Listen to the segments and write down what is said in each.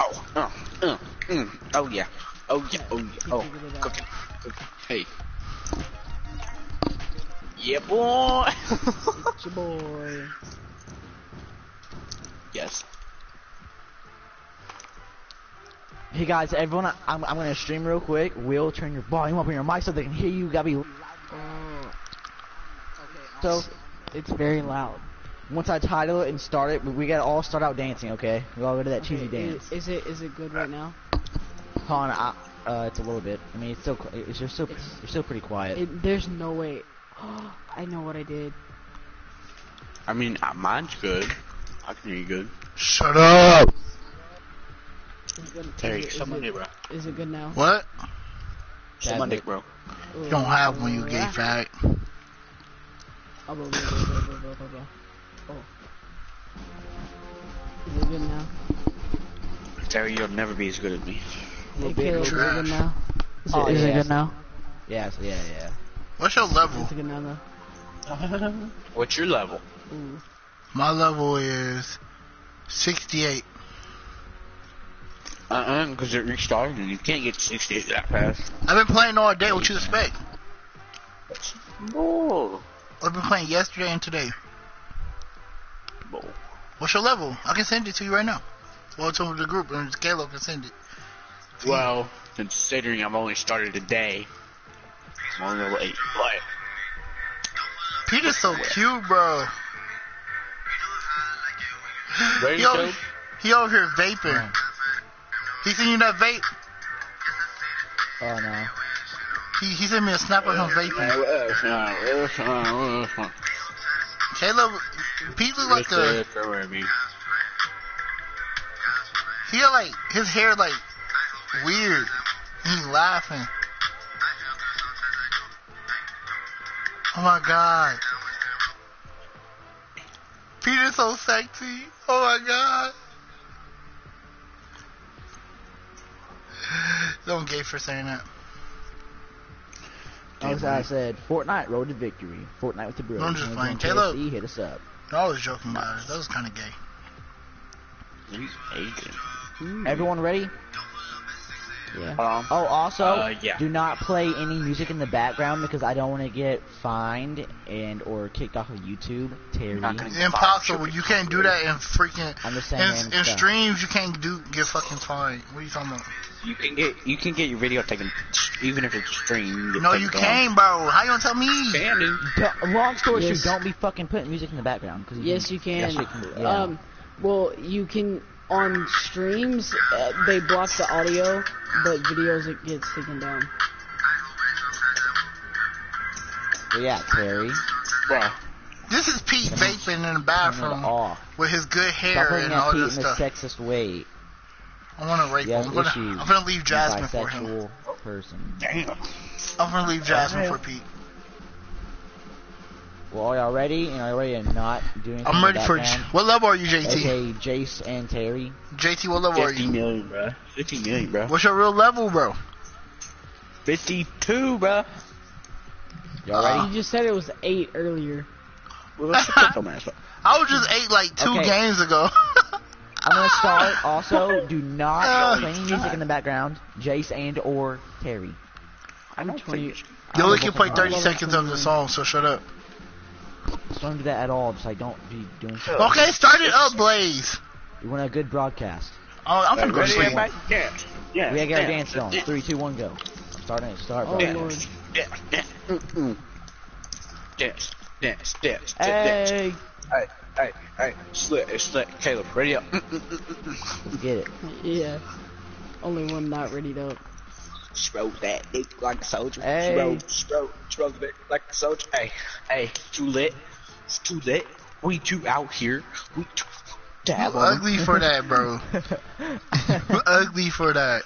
Oh, uh, uh, mm, oh yeah. Oh yeah, oh yeah, oh, cooking, cooking. Hey. Yeah, boy. It's your boy. yes. Hey guys, everyone, I'm, I'm gonna stream real quick. Will, turn your volume up on your mic so they can hear you. You gotta be. So, It's very loud. Once I title it and start it, we gotta all start out dancing, okay? We all go to that cheesy Okay, dance. Is, is it is it good right now? Hold on, I, uh, it's a little bit. I mean, it's still, it's you're still, you're still pretty quiet. It, there's no way. I know what I did. I mean, uh, mine's good. I can hear you good. Shut up. Is it good, Terry, is suck my dick, bro. is it good now? What? Suck my dick, bro. You don't have one, you gay fag. Oh. Is it good now? Terry, you'll never be as good as me. Okay, is it good now? Is oh, it, is yeah, it good now? Yeah, yeah, yeah. What's your level? Is it good now, though? What's your level? Mm. My level is 68. Uh-uh, because it restarted and you can't get 68 that fast. I've been playing all day, what you expect? Oh. I've been playing yesterday and today. Bull. What's your level? I can send it to you right now. Well, it's to the group and Caleb can send it. Well, considering I've only started today, I'm only level 8. But, Peter's so cute, bro. ready He over, he over here vaping. He seen you that vape? Oh no. He, he sent me a snap of him uh, vaping. Uh, uh, Caleb, Pete look like a, he got like, his hair like, weird. He's laughing. Oh my god. Peter's so sexy. Oh my god. Don't gay for saying that. As I said, Fortnite road to victory. Fortnite with the bros. I'm just playing. join Caleb. KFC, hit us up. I was joking about it. That was kind of gay. He's Everyone ready? Yeah. Um, Oh, also, Uh, yeah. do not play any music in the background because I don't want to get fined and or kicked off of YouTube. Terry, Impossible. You can't do that in freaking I'm just saying in, in streams. You can't do get fucking fined. What are you talking about? you can get you can get your video taken, even if it's streamed. You No, you can't, bro. How you gonna tell me? Can do. Long story Yes. short, don't be fucking putting music in the background. Cause Yes, you can. that shit can- yeah. Um, well, you can on streams. Uh, they block the audio, but videos it gets taken down. Where you at, Terry? Bruh. This is Pete vaping in the Turn bathroom with his good hair putting and all Pete this in a stuff. sexist way. I want to rape him. I'm gonna. I'm gonna leave Jasmine for him. Person. Damn. I'm gonna leave Jasmine for Pete. Well, are y'all ready? And are you ready to not do anything I'm ready for. background? What level are you, JT? Okay, Jace and Terry. JT, what level are you? million, bruh. 50 million, bruh. What's your real level, bro? 52, bro. Y'all ready? You just said it was eight earlier. Well, let's shut your ass up. I was just eight like two Okay. games ago. I'm gonna start. Also, do not Uh, play any music in the background. Jace and or Terry. I'm not twenty- think. you only can play 30 seconds of the song, so shut up. Just don't do that at all. Just like don't be doing shit. Okay, start it up, Blaze. You want a good broadcast. Oh, I'm gonna go to Ready, sleep. everybody? Dance. Yes. We gotta dance, dance on. dance, Three, two, one, go. Starting. Start. Oh, bro. Lord. Dance, dance, dance, dance, dance, dance. Hey, Hey, hey, hey, slit, it's slit. Caleb, ready up. Get it. Yeah. Only one not ready up. Stroke eh, that dick like a soldier. Hey. Stroke, stroke, stroke the dick like a soldier. Hey, hey, too lit. It's too lit. We too out here. We too dab on 'em. ugly for that, bro. Ugly for that.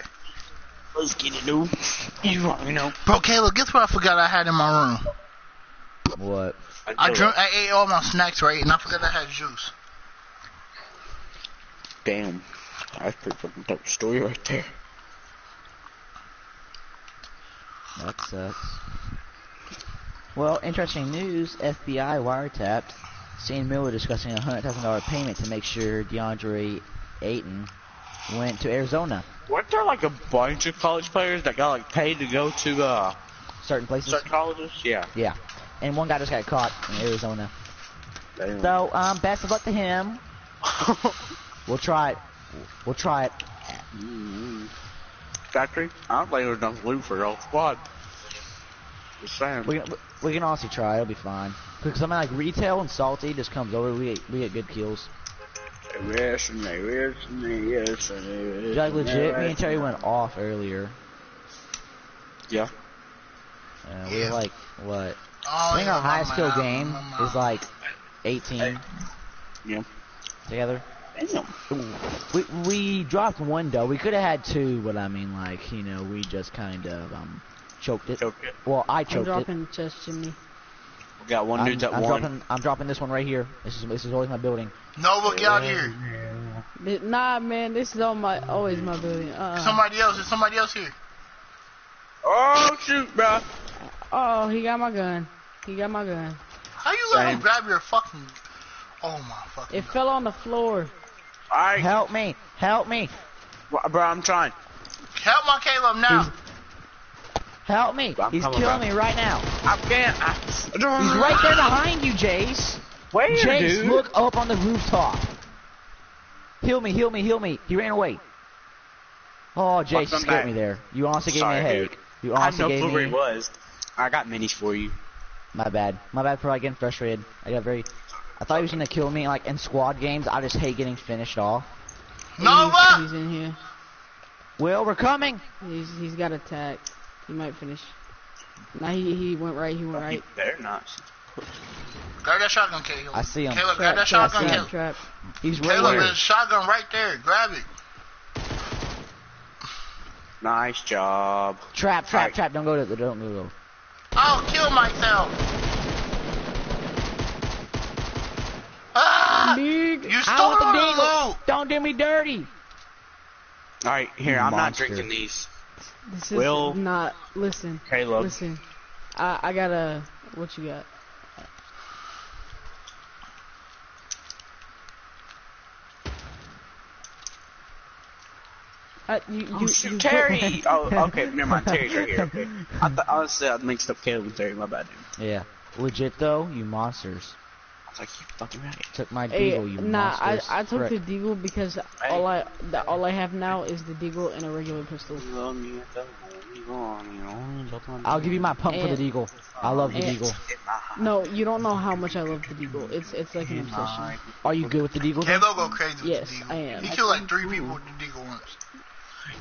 Let's get it, dude. You already know. Bro, Caleb, guess what I forgot I had in my room? What? I drank, I ate all my snacks, right? And I forgot I had juice. Damn. That's pretty fucking dope story right there. That sucks. Well, interesting news. FBI wiretapped Shane Miller discussing a hundred thousand dollar payment to make sure DeAndre Ayton went to Arizona. Weren't there like a bunch of college players that got like paid to go to uh Certain places. certain colleges? Yeah. Yeah. And one guy just got caught in Arizona. Damn. So, um, best of luck to him. We'll try it. We'll try it. Factory? I don't think there's enough loot for the whole squad. Just saying. We can, we can honestly try. It'll be fine. Because something like retail and salty just comes over. We get, we get good kills. Yes, and they yes, and they yes, and they yes, Like and legit, they me and Terry went off earlier. Yeah. Uh, we have like what? Oh, I think yeah, our highest my kill mom, game my mom. is like 18 Yeah. together. Damn. We we dropped one though. We could have had two, but I mean like you know we just kind of um choked it. Choked it. Well, I I'm choked it. dropping chest chimney. We got one dude that I'm won. dropping. I'm dropping this one right here. This is this is always my building. Nova, get out here. Th- Nah, man, this is all my always my building. Uh. Somebody else. There's somebody else here. Oh shoot, bro. Oh, he got my gun. He got my gun. How you let him grab your fucking? Oh my fucking. It God. fell on the floor. Alright, Help me! Help me! bro, I'm trying. Help my Caleb now. Help me! I'm He's killing bro. me right now. I can't. I, He's right there behind you, Jace. Where, Jace, dude? look up on the rooftop. Heal me! Heal me! Heal me! He ran away. Oh, Jace, you Welcome scared back. me there. You honestly gave Sorry, me a headache. dude. You I had honestly no gave clue where he was. I got minis for you. My bad. My bad for like getting frustrated. I got very. I thought he was gonna kill me. Like in squad games, I just hate getting finished off. He's, Nova. he's in here. Will, we're coming. He's he's got attack. He might finish. Nah, he he went right. He went right. You better not. Grab that shotgun, Caleb. I see him. Caleb, grab that trap, shotgun, trap, Caleb. trap. He's right Caleb, here. there's a shotgun right there. Grab it. Nice job. Trap, trap, Alright. trap. Don't go to the. Don't go. To. I'll kill myself. Big. You I stole the all loot. Don't do me dirty. Alright, here, I'm not drinking these. This is Will. not. Listen. Caleb. Listen. I I got a. What you got? Uh, you, you, Oh, shoot, you Terry! oh, okay, never mind. Terry's right here. Okay. I thought honestly I mixed up Caleb and Terry. My bad, dude. Yeah. Legit though, you monsters. I was like, you fucking right. Took my Hey, deagle, you nah, I, monsters. I took Frick. the deagle because all I the, all I have now is the deagle and a regular pistol. I'll give you my pump for the deagle. I love the and- deagle. No, you don't know how much I love the deagle. It's it's like an obsession. Are you good with the deagle? though? Caleb go crazy Yes, with the I deagle. am. He killed like three people with the deagle once.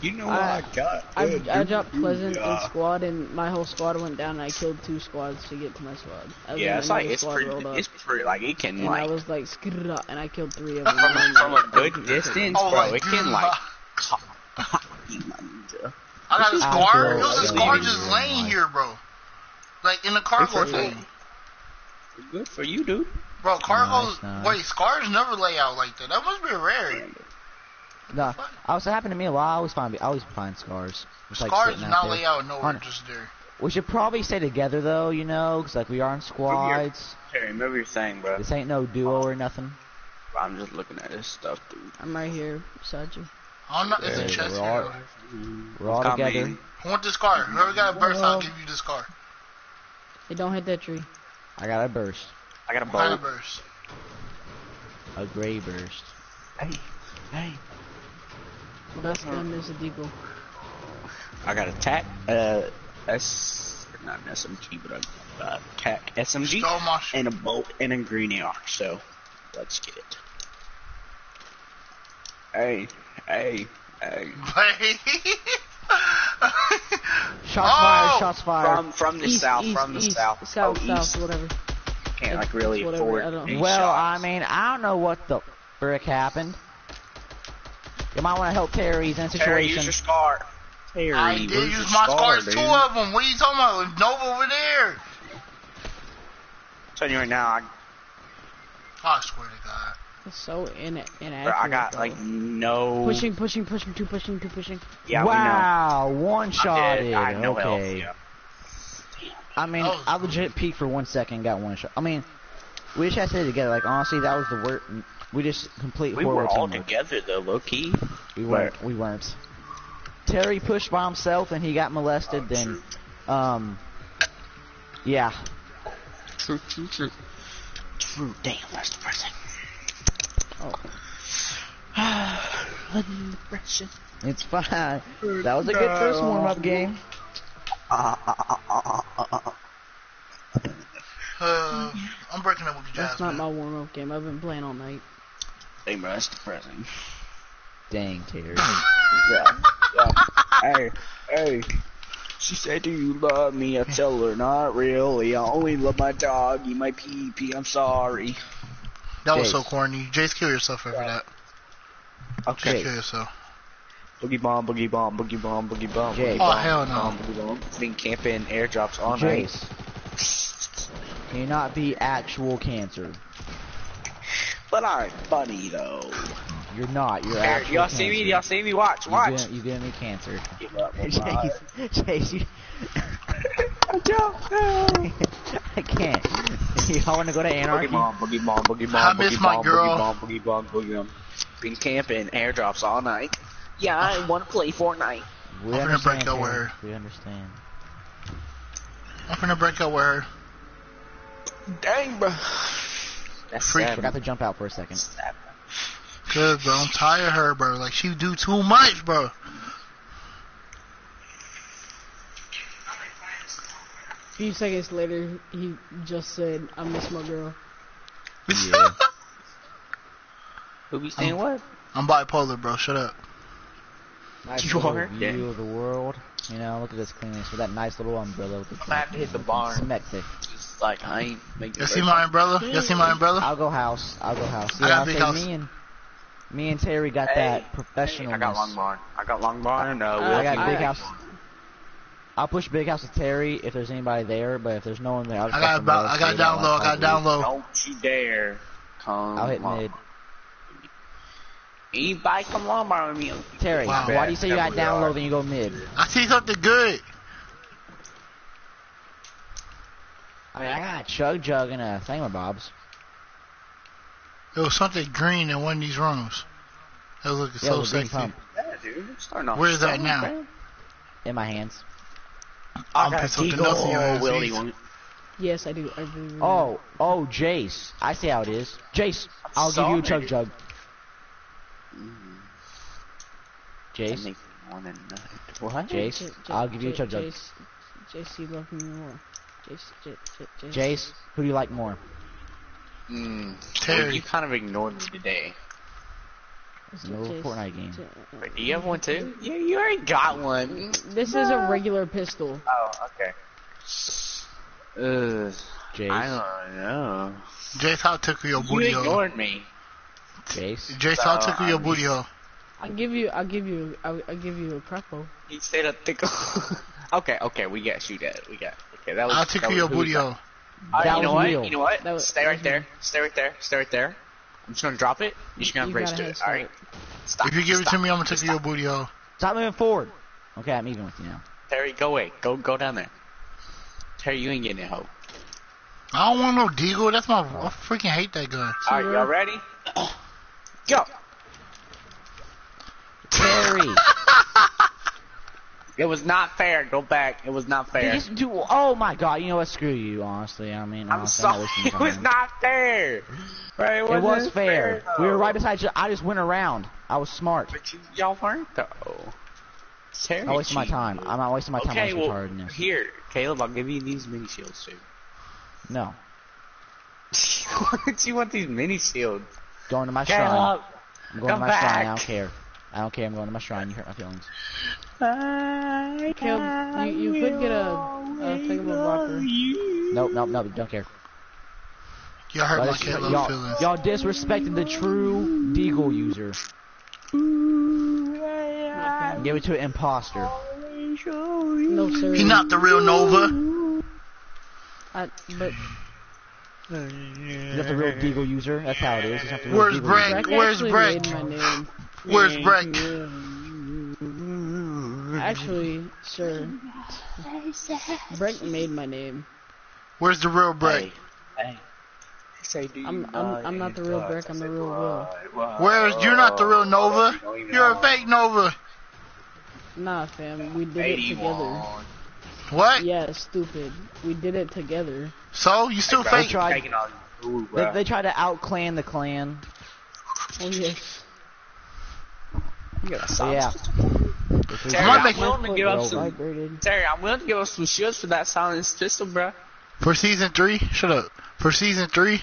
You know I- what I got? I Good, I dropped Pleasant in squad and my whole squad went down and I killed two squads to get to my squad. I was Yeah, it's like another it's pretty. It's pretty like it can and I was like and I killed three of them. from, and from a good distance, Oh bro. my It can like. cop- cop you, my ninja. I got a I scar. feel It was a scar just laying alone. here, bro. Like in the cargo Good for you. thing. Good for you, dude. Bro, cargoes. Nice, nice. Wait, scars never lay out like that. That must be rare. No, also happened to me a lot. I always find I always find scars. It's like Scars sitting do not lay out nowhere, Hunter. just there. We should probably stay together though, you know, 'cause like we are in squads. Terry, remember what you're saying, bro. This ain't no duo or nothing. I'm just looking at this stuff, dude. I'm right here beside you. I'm not. know. It's Yeah, a chest we're all- here. We're all Got me. together. Who want this car. Whoever got a burst, I'll Well- give you the scar. Hey, don't hit that tree. I got a burst, I got a What kind of burst? a gray burst. Hey, hey. Best gun is a deagle. I got a tac. Uh, S. Not an SMG, but a uh, tac SMG Stole and a bolt and a green AR. So, let's get it. Hey, hey, hey. Shots Oh! fired. Shots fired. From from the East, south, east, from the east, south, south, oh, south, east. whatever. Can't like really whatever, afford. I don't- any well, I mean, I don't know what the frick happened. You might want to help Terry's in a Terry, use situation. your scar. Terry, I did use your my scar, scars, dude? two of them. What are you talking about? Nova over there. I'm telling you right now, I, I swear to God. It's so in inaccurate. bro, I got bro. like no. pushing, pushing, pushing, two pushing, two pushing. Yeah, we know. wow, one I shot did. it. I had no health. okay. Yeah. I mean, oh, I legit peeked for one second, got one shot. I mean, we just had to stay together. Like honestly, that was the worst. We just complete We were all teamwork. together though, low key. We weren't. We weren't. Terry pushed by himself and he got molested. Oh, then, um, yeah. True, true, true. True. Damn, that's depressing. Oh. Depression. It's fine. That was a good first warm-up game. Uh, I'm breaking up with you, That's not Jasmine. my warm up game. I've been playing all night. Hey, bro, that's depressing. Dang, Terry. Yeah. yeah. hey, hey. She said, "Do you love me?" I tell her, "Not really. I only love my dog. You my pee pee. I'm sorry." That was so corny. Jace, kill yourself after that. Okay. Jace. Kill yourself. Boogie bomb, boogie bomb, boogie bomb, boogie bomb. Jay. boogie Oh, bomb, hell no. bomb, boogie bomb. It's been camping airdrops all night. Jace. Can you not be actual cancer? But I'm funny though. You're not. You're Here, actual y'all see me? Y'all see me? Watch, You watch. giving, you giving me cancer. Give up, Chase, Chase, you... I can't. Y'all want to go to Anarchy? Boogie bomb, boogie bomb, boogie bomb, I miss boogie my bomb, girl. boogie bomb, boogie bomb, boogie bomb. Been camping airdrops all night. Yeah, I want to play Fortnite. We I'm gonna understand. break up with her. We understand. I'm gonna break up with her. Dang, bro. That's Freak. sad. Forgot to jump out for a second. Sad. Good, bro. I'm tired of her, bro. Like, she do too much, bro. A few seconds later, he just said, I miss my girl. Yeah. Who be saying what? I'm bipolar, bro. Shut up. Nice You are? view Yeah. of the world. You know, look at this cleanliness with that nice little umbrella with the. I'm gonna have to hit the barn. Symmetric. Just like I ain't making. You see my umbrella? You see my umbrella? I'll go house. I'll go house. I Yeah, got I'll big house. Me and me and Terry got that professional. I got long barn. I got long barn. No, uh, I I got big house. I'll push big house with Terry if there's anybody there, but if there's no one there, I'll just I got about, I got down low. I got down low. Don't you dare come. I'll hit on. mid. Anybody buy some barn with me? Terry, Wow. why do you say you got Definitely down low then you go mid? I see something good. I mean, I got a chug jug and a thingamabobs. There was something green in one of these rooms. That was looking Yeah, so with a sexy. Yeah, dude. Starting off Where's that now? man. in my hands. I I'm got pissed a off the Deagle. nuts in your ass, Willie Ace. one. Yes, I do. I do. Oh, oh, Jace. I see how it is. Jace, I'll give you a chug sorry. jug. Mm, Jace, that makes me wanna nut. What? Jace, J- J- I'll give you a chug jug. Jace, Jace, you love me more. Jace, J- J- Jace. Jace, who do you like more? Mm. Terry. Well, you kind of ignored me today. It's no Jace, Fortnite game. Wait, do you have one too? Yeah, you already got one. This is a regular pistol. Oh, okay. Uh, Jace, I don't know. Jace, how took your You booty hole? ignored me. Jace. Jace, how So, took your I'm booty just- hole? I'll give you. I'll give you. I'll, I'll give you a crossbow. He said a thick. okay, okay, we got you, at. We got. Okay, that was. I'll take that your was booty who we hole. Alright, That you know what? real. You know what? Was- Stay right there. real. Stay right there. Stay right there. I'm just gonna drop it. You're just gonna You race to it. Alright. Stop. If you give it to me, I'm gonna take your booty hole. Stop moving forward. Okay, I'm even with you now. Terry, go away. Go go down there. Terry, you ain't getting it, hoe. I don't want no deagle. That's my. I freaking hate that gun. Alright, y'all ready? Go. Terry, It was not fair. Go back. It was not fair. Oh my God, you know what? Screw you. Honestly, I mean, I'm honestly, sorry. It was not fair. Right? It, was fair. We were right beside you. I just went around. I was smart. But you, y'all weren't though. Terry, I wasted my time. I'm not wasting my time Okay, well, retardedness. here, Caleb, I'll give you these mini shields too. No, Why do you want these mini shields? Going to my shrine. Caleb, I'm going to come my shrine. I don't care. I don't care. I'm going to my shrine. You hurt my feelings. I Caleb, you, you could get a, a thingamabobber. Nope, nope, nope. Don't care. Y'all hurt my Caleb feelings. y'all disrespected the true Deagle user. Give it to an imposter. No, sir. He not the real Nova. I, but He's not the real Deagle user. That's how it is. He's not the real Where's Deagle Brett? user. Breck Where's actually Breck? made my name. Where's Breck? Actually, sir. Breck made my name. Where's the real Brett? Hey, hey, Say, do you I'm- I'm- I'm not the real me? Brick, I'm the real Will. why, why, you're not the real Nova. you don't even You're a fake Nova. Nah, fam, we did it together. 81. What? Yeah, stupid. We did it together. So you still Hey, bro, fake? tried- I'm taking all your They, they try to outclan the clan. Oh yes. You got a So, yeah. Terry, I might I'm make- willing to give up some. vibrated. Terry, I'm willing to give up some shields for that silenced pistol, bro. For season three, shut up. For season three,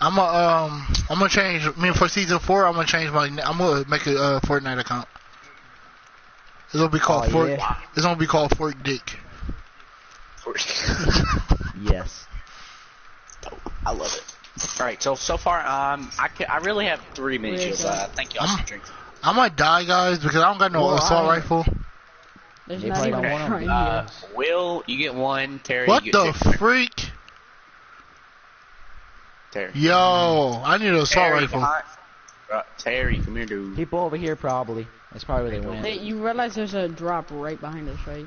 I'm gonna um, I'm gonna change. I mean, for season four, I'm gonna change my. I'm gonna make a uh, Fortnite account. It's gonna be called Oh, Fort. yeah. It's gonna be called Fort Dick. Yes. I love it. All right, so so far, um, I can, I really have three mini Where shields. Uh, thank y'all I'm- for drinking. I might die, guys, because I don't got no Well, assault I- rifle. There's not even don't a want 'em. shrine Uh. Will, you get one. Terry, What you get the two. freak? Terry. Yo, I need an assault Terry, rifle. come on. Terry, come here, dude. People over here probably. That's probably where they went. Hey, you realize there's a drop right behind us, right?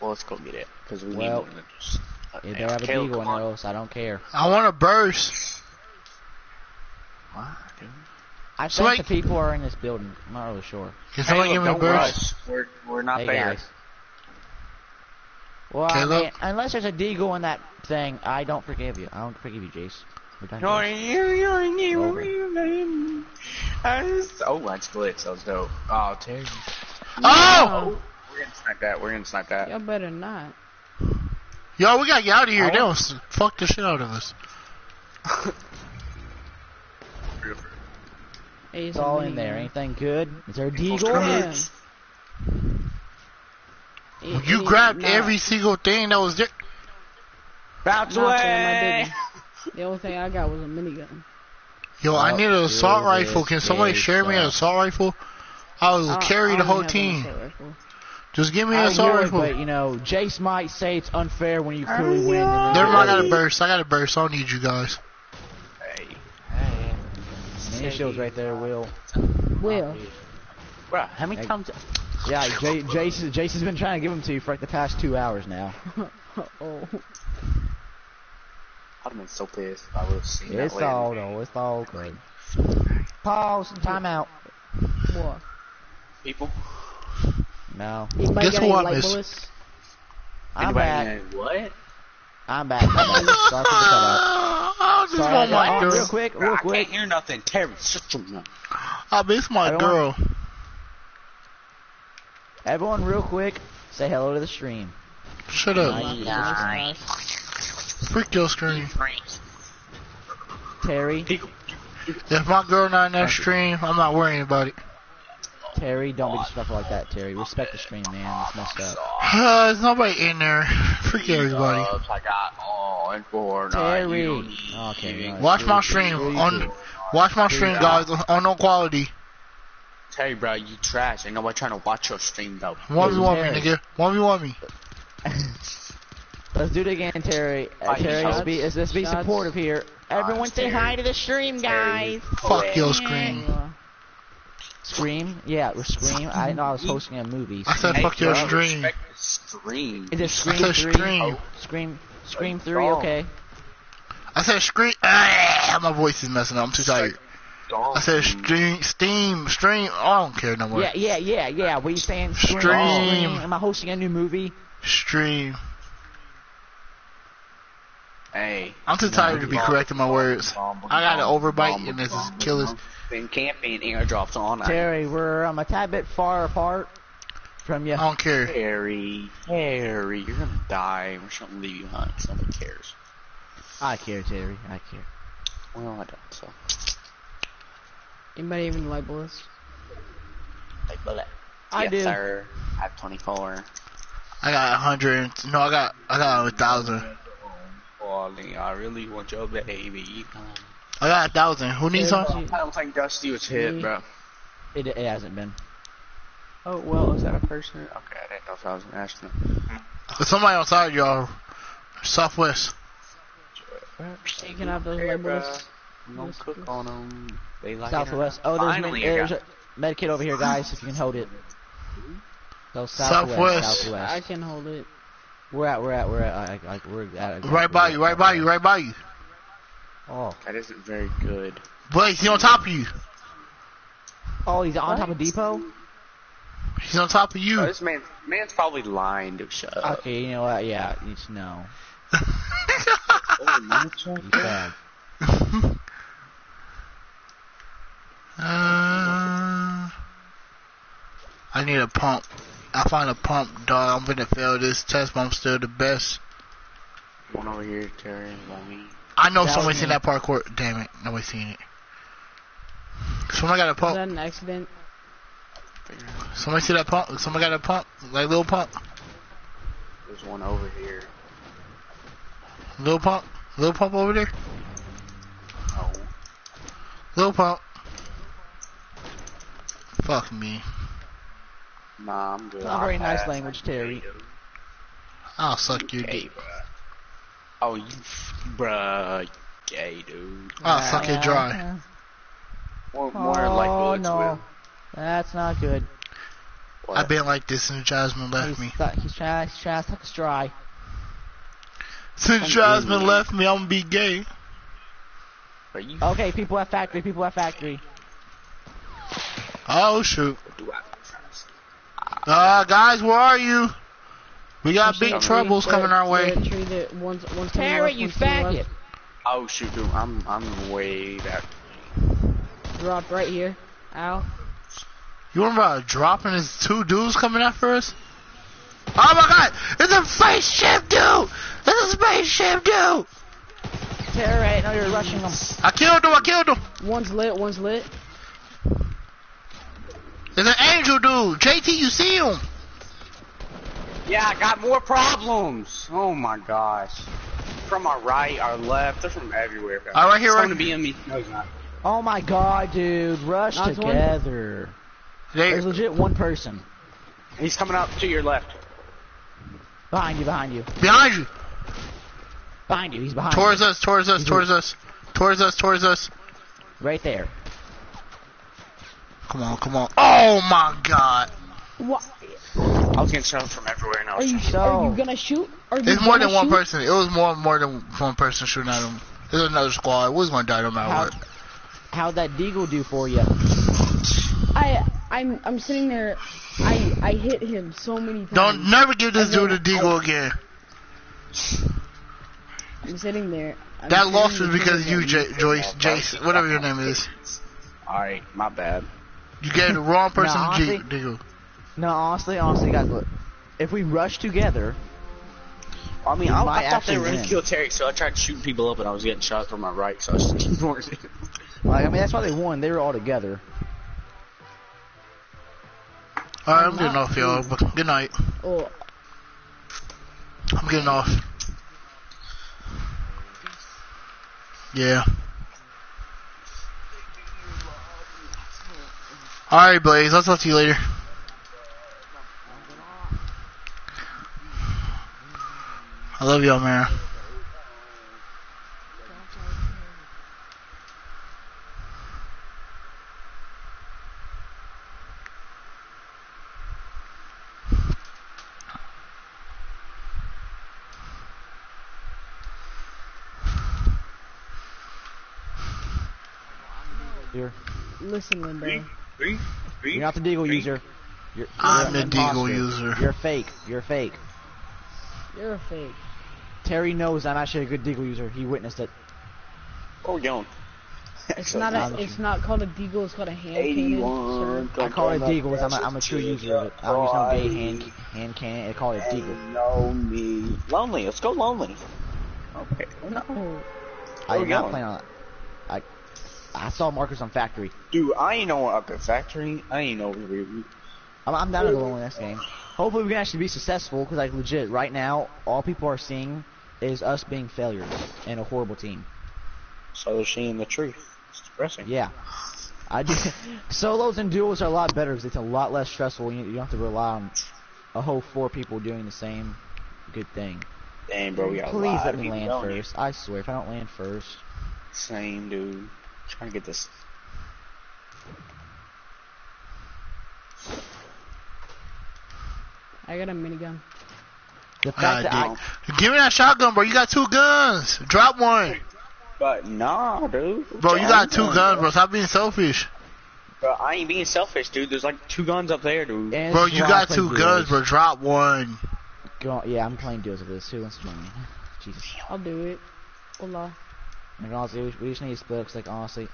Well, let's go get it because we Well, need one. to just- uh, If they yeah, have a Caleb, deagle in come on. there, else I don't care. I want a burst. What, dude? I So, think like- the people are in this building. I'm not really sure. Can somebody give me a burst? rush. We're we're not hey there. guys. Well, I mean, unless there's a deagle in that thing, I don't forgive you. I don't forgive you, Jace. We're done You're here. you, you're you, I just- Oh, that's glitch. That was dope. Oh, Terry. Oh! We're gonna snipe that. We're gonna snipe that. Y'all better not. Yo, we gotta get out of here. I They want- fuck the shit out of us. Hey, It's all in there. Anything good? Is there a deagle? Yeah. You grabbed nah, every single thing that was there. Bounce nah, fam, away. The only thing I got was a minigun. Yo, I Oh, need an assault rifle. Can somebody is, share me an assault rifle? I will I- carry the only whole have an team. Assault rifle. Just give me I an assault would, but you know, Jace might say it's unfair when you clearly win. and Never mind, I got a burst. I got a burst. I don't need you guys. Hey, hey. Mini shields right there, Will. Will. Bruh, how many Hey. times? Yeah, J- Jace, Jace has been trying to give them to you for like the past two hours now. oh. I'd have been so pissed if I would have seen It's that later. all though. It's all good. Pause. Time out. What? People. No, Anybody Guess got who any I light miss? bullets? I'm back. What? I'm back. I'm back. Sorry for the cutout. I just Sorry, my girl. real quick, real quick. I quick. can't hear nothing. Terry, shut your mouth. I miss my I girl. Everyone, real quick, say hello to the stream. Shut up. Nice. Freak your screen. Terry, If my girl not in that stream, I'm not worrying about it. Terry, don't be disrespectful like that, Terry. Respect the stream, man. It's messed up. Uh, there's nobody in there. Freak everybody. I got on Fortnite. Terry. You don't need Okay, me. Watch my stream on. Watch my stream, guys, on no quality. Terry, bro, you trash. Ain't nobody trying to watch your stream though. One v one me, nigga. One v one me. Let's do it again, Terry. Uh, Terry, let's be, let's, let's be supportive here. Everyone say hi to the stream, guys. Fuck your screen. Scream? Yeah, we're Scream. I didn't know I was hosting a movie. I said fuck your bro, stream. respect the Stream. Is it Scream said 3? stream. Scream, Scream 3, Dog. okay. I said screen. Ah, my voice is messing up. I'm too tired. Dog. I said stream, steam, stream. I don't care no more. Yeah, yeah, yeah, yeah. What are you saying? Scream. Stream. Am I hosting a new movie? Stream. Hey. I'm too tired to be correcting my words. I got an overbite and this is killers. Been camping airdrops all night. Terry, we're um, a tad bit far apart from you. I don't care. Terry, Terry, you're gonna die. We're just gonna leave you behind. Nobody cares. I care, Terry. I care. Well, I don't. So, anybody even light bullets? like, bullet. I yes, do. sir. I have 24. I got a hundred. No, I got I got a thousand. Falling. I really want your baby. I got a thousand. Who needs some? I don't think Dusty was hit, bro. It, it hasn't been. Oh well, is that a person? Okay, I didn't know if I was an astronaut. There's somebody outside y'all. Southwest. You can have those Hey, light bro. bullets. I'm gonna cook on them. They like Southwest. Oh, not. there's, Finally, med- I a med kit over here, guys. If you can hold it. So southwest, Southwest. southwest. I can hold it. We're at, we're at, we're at, like, like we're at. Right by you. Right by you. Right by you. Oh, That isn't very good. Blaze, he's on top of you. oh, he's on What? top of Depot. He's on top of you. Oh, this man, man's probably lying to shut up. Okay, you know what? Yeah, you just know. Oh, man's He's bad. Uh, I need a pump. I find a pump, dog. I'm gonna fail this test, but I'm still the best. One over here, Terry. Let me. I know That somebody seen that parkour. Damn it, nobody's seen it. Somebody got a Was pump. that an accident? Somebody see that pump? Somebody got a pump, like little pump, There's one over here. little pump, little pump over there, Oh, little pump. Fuck me. nah, I'm good. Not very nice language, Terry. I'll suck your Gay, dick. Bruh. Oh, you, f- bruh, gay dude. I'll suck it dry. More, more like Oh bullets no, will. that's not good. What? I've been like this since Jasmine left He's, me. stu- he's trying, he's trying to suck us dry. Since I'm Jasmine good. left me, I'm gonna be gay. Okay, people at factory, people at factory. Oh shoot. do Uh, guys, where are you? We got big troubles The- coming our way. The tree that one's, one's to the Terry, you one's to the faggot! Oh shoot, dude, I'm I'm way back. Drop right here. Ow. You remember about dropping his two dudes coming after us? Oh my god! It's a spaceship, dude! It's a spaceship, dude! Terry, now you're rushing them. I killed him, I killed him! One's lit, one's lit. There's an angel dude! JT, you see him? Yeah, I got more problems. Oh my gosh. From our right, our left, they're from everywhere. All right, here, It's right- going to be in me. No, he's not. Oh my god, dude, rush Knocked one. together. There. There's legit one person. He's coming up to your left. Behind you, behind you. Behind you! Behind you, he's behind Towards you. us, towards us, He's towards us. Towards us, towards us. Right there. Come on, come on. Oh my god! What? I was getting shot from everywhere, and I Are you, trying to- So- are you gonna shoot? Are you It's more gonna than one person. It was more more than one person shooting at him. There's another squad. We was gonna die no matter How, what. how'd that deagle do for you? I, I'm, I'm sitting there. I, I hit him so many times. Don't never give this dude a then deagle again. I'm sitting there. I'm That sitting loss was because you, him. J- Joyce, Jason, whatever your name is. Alright, my bad. You gave the wrong person Nah, a G- honestly- deagle. No, honestly, honestly, guys, look. If we rush together, I mean, I, I thought they actually were gonna kill Terry, so I tried shooting people up, and I was getting shot from my right, so I just ignored it. like, I mean, that's why they won. They were all together. Alright, I'm getting off, y'all. Good night. Oh, I'm getting off. Yeah. Alright, Blaze. I'll talk to you later. I love y'all, man. You're, listen, Limbo. you're not the deagle user. You're, I'm you're the deagle user. You're fake. You're fake. You're a fake. Terry knows I'm actually a good deagle user. He witnessed it. Where we going? It's not a. I'm- It's not called a deagle. It's called a hand cannon. I call it a deagle because I'm a, I'm a true user of it. I don't use no gay hand hand cannon. I call it a deagle. Lonely. Lonely. Let's go lonely. Okay. Oh, no. I we did not going? plan on. I I saw markers on factory. Dude, I ain't know up at factory. I ain't know we we- I'm, I'm down to go in next game. Hopefully we can actually be successful because like legit right now all people are seeing is us being failures and a horrible team. So they're seeing the truth. It's depressing. Yeah. I do. Solos and duos are a lot better because it's a lot less stressful. You, you don't have to rely on a whole four people doing the same good thing. Damn, bro, we got a Please lot let me land going here. first. I swear, if I don't land first, Same, dude. Trying to get this. I got a minigun. The fact that Ah, I. Give me that shotgun, bro. You got two guns. Drop one. But nah, dude. Bro, you got two guns, bro. Stop being selfish. Bro, I ain't being selfish, dude. There's like two guns up there, dude. And Bro, you got two duos. guns, bro. Drop one. Go, yeah, I'm playing duos with this. Who wants to join me? Jesus. I'll do it. Hola. Like honestly, we, we just need to split. 'cause, like honestly,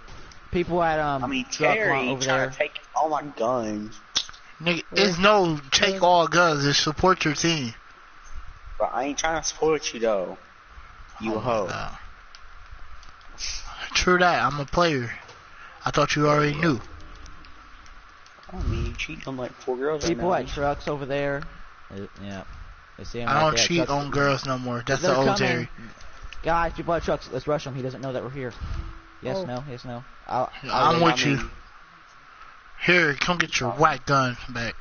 people at um I mean, Terry over trying there. to take all my guns. Nigga, it's no take all guns. It's support your team. But I ain't trying to support you, though. You a hoe. Uh, true that. I'm a player. I thought you already knew. I mean, you cheating on like four girls People right at trucks over there. uh, yeah. They see I right don't cheat on girls no more. That's They're the old coming. Terry. Guys, people at trucks. Let's rush him. He doesn't know that we're here. Yes, Oh. no, yes, no. I'll, I'm I'll with you. Here, come get your whack gun back.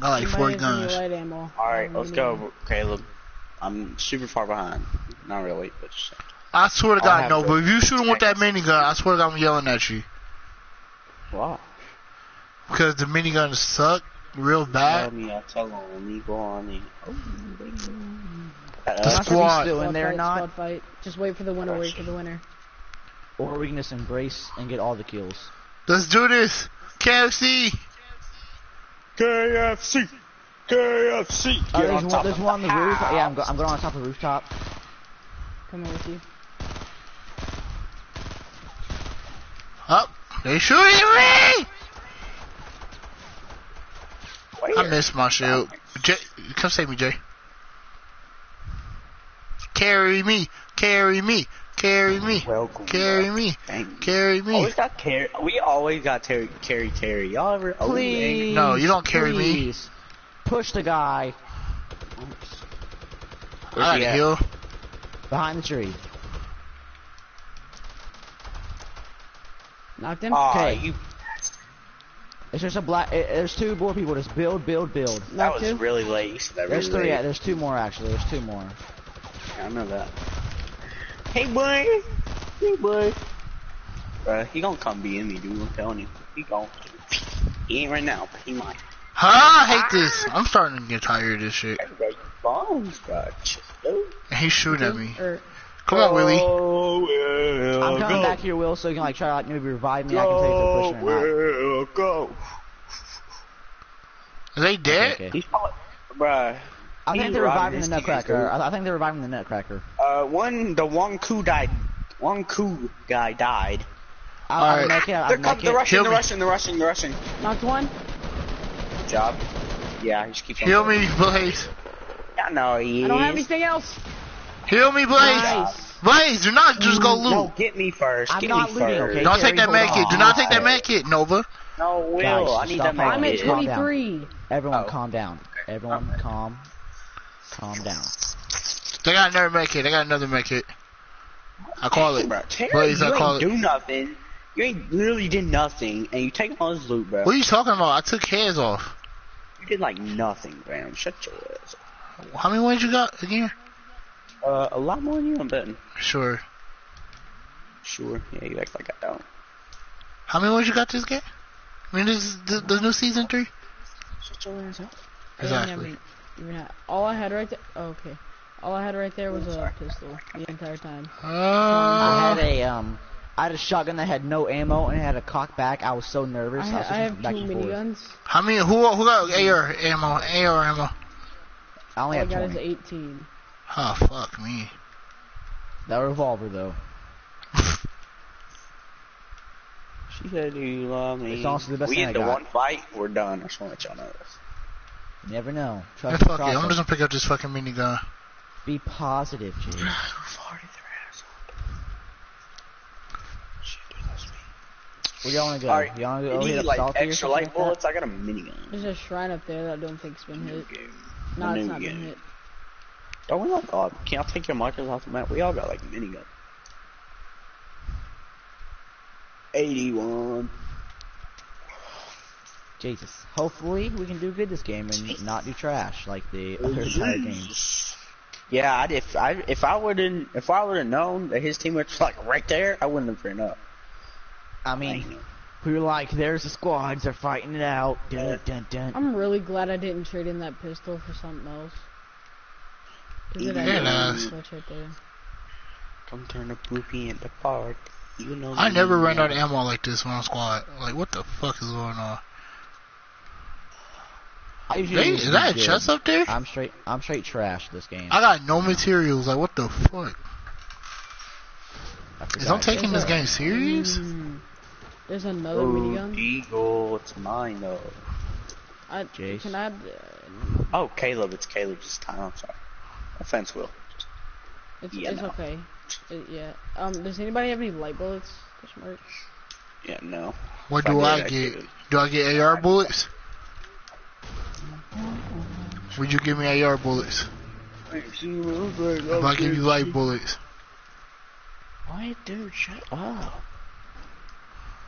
I like You 40 might have some guns. Alright, let's go, Caleb. I'm super far behind. Not really, but just I swear to God, no, to- but if you shoot him with that minigun, I swear to God, I'm yelling at you. wow. Because the minigun suck real Tell bad. me, I tell on me, go on me. Oh, baby. I'm Uh, not sure if he's squad. still in there fight, not, Squad fight. Just wait for the winner. Wait for the winner. or we can just embrace and get all the kills. Let's do this. KFC. KFC! KFC! Oh, there's on one, top there's of one on the the roof. Yeah, I'm, go, I'm going on top of the rooftop. Come here with you. Up. they shooting me. Wait. I missed my shield. Jay, come save me, Jay. Carry me. Carry me. Carry me. Welcome. Carry me. Thank. Carry me. Always got carry. We always got Terry, carry Terry. Y'all ever? oh, Please. No, you don't carry me. Push the guy I got he at? heal. behind the tree. Knocked him. Aw, Okay. you. It's just a black. It, there's two more people. Just build, build, build. That was him. really late. That There's really three. late. Yeah, there's two more actually. There's two more. I know that. Hey, boy. Hey, boy. Bruh, he gonna come be in me, dude. I'm telling you. He gon' He ain't right now, but he might. Huh? I hate this. I'm starting to get tired of this shit. Hey, bro, you bombs, bro. And he's shooting at me. Come on, Willie. Oh, well, I'm coming go. back here, Will, so you can like try to like maybe revive me. I can tell you if they're oh, pushing or not. go. Are they dead? Okay. He's probably, bruh. I think they're reviving reviving the Nutcracker. I, I think they're reviving the Nutcracker. Uh, one, the one coup died. One coup guy died. I'll, I'll Alright. I'll They're, make com- they're it. rushing, Heal they're me. rushing, they're rushing, they're rushing. knocked one. Good job. Yeah, just keeps on Heal me, Blaze. I know he I don't have anything else. Heal me, Blaze. Nice. Blaze, do not just go loot. No, loot. get me first. I'm get not me looting, first. okay? Don't take that hold med kit. Do not take that med kit, Nova. No, Will, Guys, I need stop that fighting. I'm at med kit. Calm down. 23. Everyone, Oh. calm down. Everyone, calm. Calm down. They got another med kit. They got another med kit. I call it. Bro, Terry, Blaze, you I call ain't it. do nothing. You ain't literally did nothing, and you take all his loot, bro. What are you talking about? I took heads off. You did like nothing, fam. Shut your ass. How many ones you got again? Uh, a lot more than you, I'm betting. Sure. Sure. Yeah, you act like I don't. How many ones you got this game? I mean, this is the, the new season three. Shut your ass up. I didn't have Exactly. Any- even have- all I had right there. Oh, okay. All I had right there was a pistol the entire time. I Uh, had a um, I had a shotgun that had no ammo and it had a cock back. I was so nervous. I, I, ha- was I have two back and miniguns. how many? Who who got AR ammo? AR ammo. I All only I have got is 18. Oh fuck me. That revolver though. She said, "Do you love me?" It's honestly the best we thing I into got. one fight, we're done. I just want to let y'all know this. You never know. Yeah, Trust the fuck it. I'm just gonna pick up this fucking minigun. Be positive, Jay. Who farted their ass up? Shit, dude, that's me. Where y'all wanna go? Alright, Y'all wanna go hit need like extra something light like bullets? I got a minigun. There's a shrine up there that I don't think's been hit. game. No, it's New not been game. hit. Don't we all got? Can I take your markers off the map? We all got like minigun. 81. Jesus. Hopefully we can do good this game and not do trash like the oh, other entire games. Yeah, I'd, if I if I wouldn't if I would have known that his team was like right there, I wouldn't have ran up. I mean, we were like, there's the squads, they're fighting it out. Dun, dun, dun. I'm really glad I didn't trade in that pistol for something else. it Yeah, actually nah. right there. Come turn the poopy in the park. You know I never ran out of ammo like this when I'm squad. Like, what the fuck is going on? I usually is that a good. chest up there? I'm straight. I'm straight trash this game. I got no materials. Like, what the fuck? I Is forgot. I'm taking this game serious? Mm, There's another Oh, minigun. Eagle, it's mine though. I Jace. can I? Uh, Oh, Caleb, it's Caleb's this time. I'm sorry. Offense will. it's Yeah, it's no. okay. It- yeah. Um. Does anybody have any light bullets? Question mark. Yeah, no. What If do I I get? could. Do I get AR bullets? Would you give me AR bullets? If I give you light bullets. Why, dude? Shut up.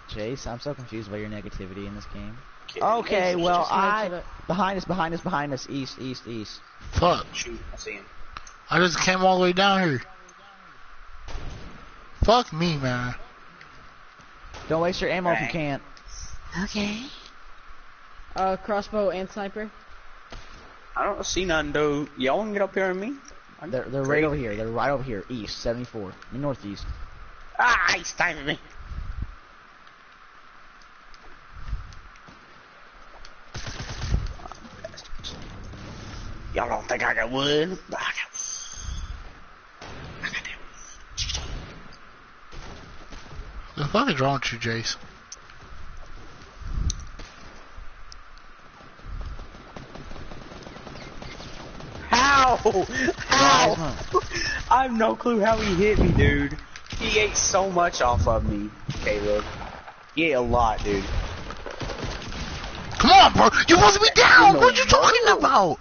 Chase, I'm so confused by your negativity in this game. Okay, It's well just next to I the- behind us, behind us, behind us, east, east, east. Fuck. Shoot, I see him. I just came all the way down here. Fuck me, man. Don't waste your ammo if you can't. Okay. Uh, crossbow and sniper. I don't see none, though. Y'all want to get up here on me? I'm They're they're great. right over here. They're right over here, east, 74, the northeast. Ah, he's timing me. Y'all don't think I got wood? I got I got that The fuck is wrong with you, Jace? I have no clue how he hit me, dude. He ate so much off of me, Caleb. He ate a lot, dude. Come on, bro. You're supposed to be down. What you talking about?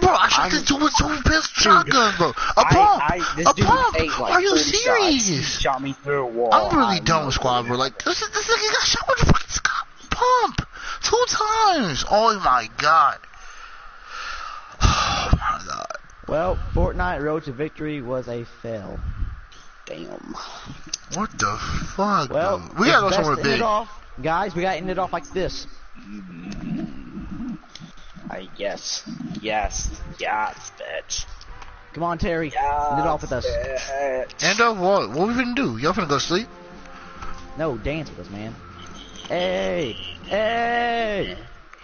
Bro, I shot this dude with two pistol shotguns, bro. A pump. I, I, this a pump. ate like Are you 30 shots. He serious? shot me through a wall. I'm really I with squad, bro. Like, this, this nigga got shot with a fucking pump. Two times. Oh my god. Oh my god. Well, Fortnite Road to Victory was a fail. Damn. What the fuck, Well, dude? We gotta go somewhere end big. it off, guys. We got to end it off like this. I guess. Yes. Yes, bitch. Come on, Terry. Yes, End it off with us. bitch. End of uh, what? What we finna do? Y'all finna go sleep? No, dance with us, man. Hey, hey.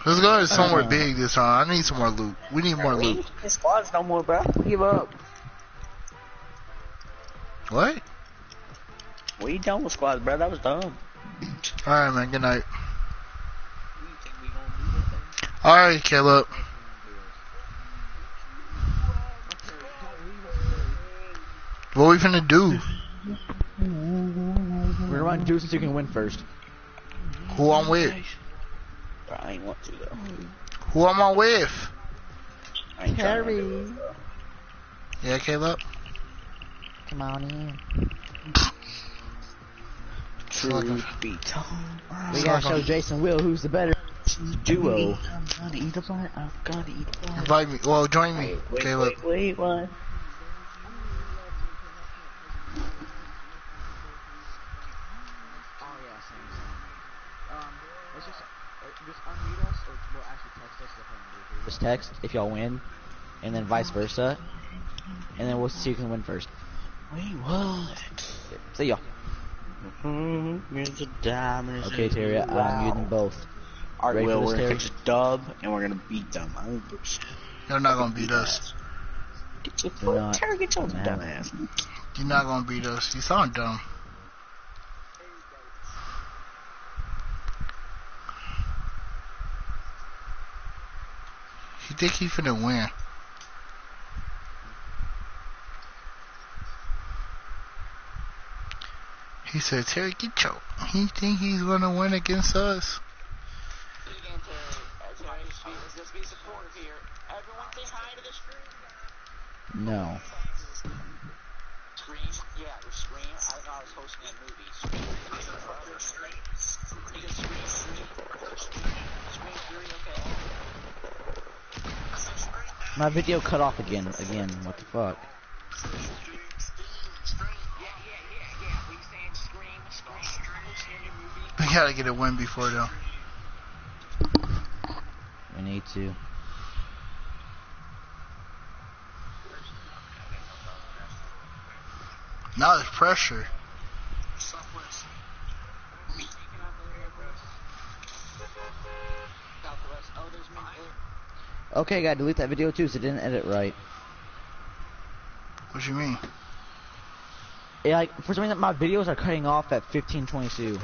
Let's go to somewhere Uh. big this time. I need some more loot. We need more We loot. his squad's no more, bro. Give up. What? We done with squads, bro. That was dumb. Alright, man. Good night. Alright, Caleb. What we finna do? We're gonna run juice so you can win first. Who I'm with? Bro, I ain't want to though. Who am I with? I ain't trying to Terry. do it. Yeah, Caleb. Come on in. Truth be told, We gotta show Jason Will who's the better duo. I'm gonna eat a blunt. I'm gonna eat a blunt. Invite me. Well, join me, Wait, Caleb. wait, wait, what? Oh yeah, same, same. Um, let's just just unmute us, or well, actually text us. Just text if y'all win, and then vice versa, and then we'll see who can win first. Wait, what? See y'all. Mm-hmm. Here's a diamond. Okay, Terry, I'm them both. Alright, Ready for Will, this, we're gonna Terry? fix a dub, and we're gonna beat them. I don't give a shit. You're not gonna beat us. Get your foot. Terry, get your Nah. dumb ass. You're not gonna beat us. You sound dumb. You think he finna win? He said, Terry, get your. He think he's gonna win against us? No. My video cut off again. Again. What the fuck? Yeah, yeah, yeah, yeah. We saying Scream, Scream. Hosting a movie. We gotta get a win before though. We need to. Now it's pressure. Southwest. Southwest. Oh, there's me. Okay, gotta delete that video too, so it didn't edit right. What do you mean? Yeah, like for some reason my videos are cutting off at 15:22.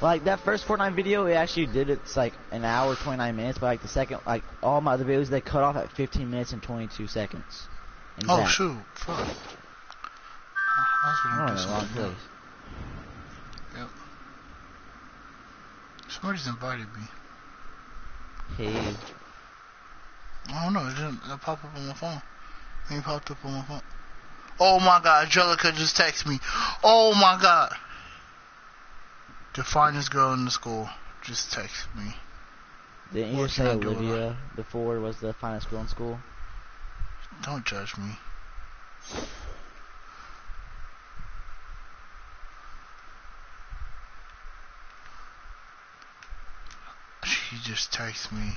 Like that first Fortnite video, it actually did it's like an hour 29 minutes, but like the second, like all my other videos, they cut off at 15 minutes and 22 seconds. And Oh that- shoot! Fuck. That's was I'm gonna in do the wrong place. Somebody's invited me. Hey, I don't know. It didn't it pop up on my phone. It popped up on my phone. Oh my god, Angelica just texted me. Oh my god. The finest girl in the school just texted me. didn't you What can say I do with Olivia before was the finest girl in school? Don't judge me. She just texted me.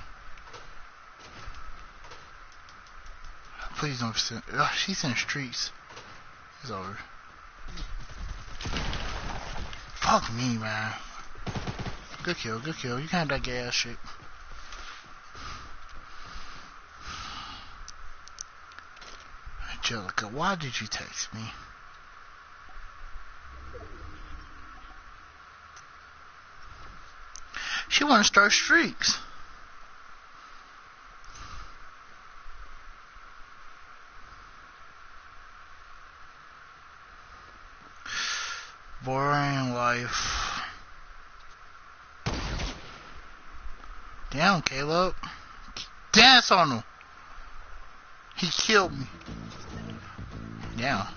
Please don't send. Ugh, she's in the streets. It's over. Fuck me, man. Good kill, good kill. You can't have that gay ass shit. Angelica, why did you text me? She want to start streaks. Boring life. Damn, Caleb. Dance on him. He killed me. Yeah.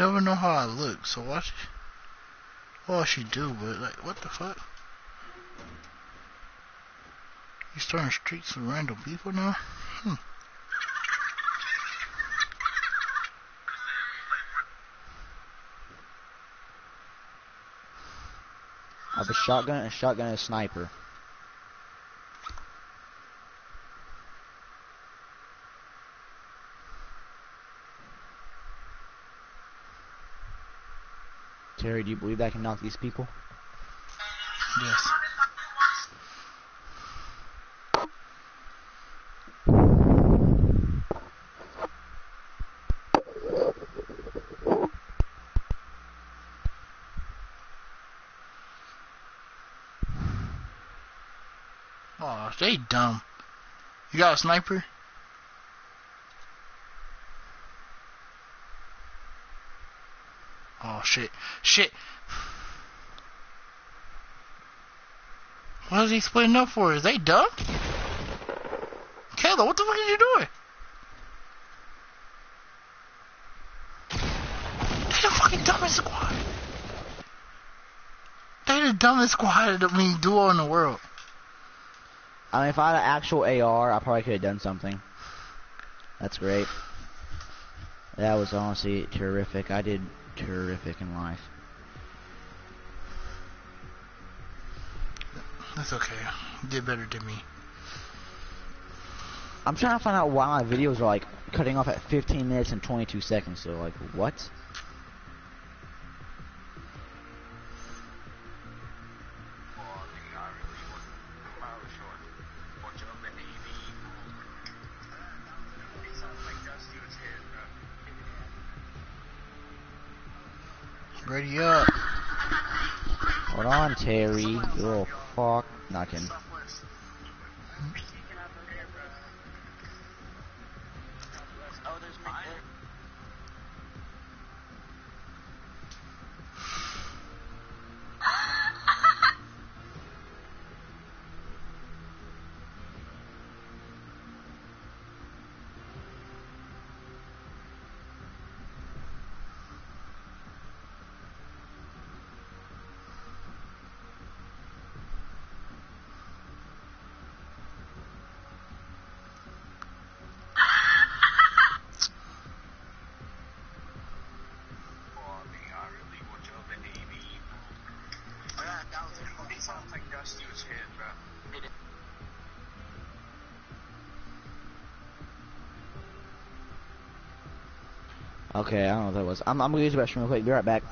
Never know how I look, so why she she do, but like what the fuck? You starting streaks with random people now? Hmm. I have a shotgun, a shotgun, and a sniper. Terry, do you believe I can knock these people? Yes. Oh, they dumb. You got a sniper? Oh shit. Shit. Is he splitting up for? Is they dumb? Kayla, what the fuck are you doing? They the fucking dumbest squad. They the dumbest squad, I mean, duo in the world. I mean, if I had an actual AR, I probably could have done something. That's great. That was honestly terrific. I did terrific in life. That's okay. You did better than me. I'm trying to find out why my videos are like cutting off at 15 minutes and 22 seconds. So like, what? Ready up. Hold on, Terry. You little fuck. Knocking. Oh, Okay, I don't know what that was. I'm, I'm gonna use the restroom real quick. Be right back.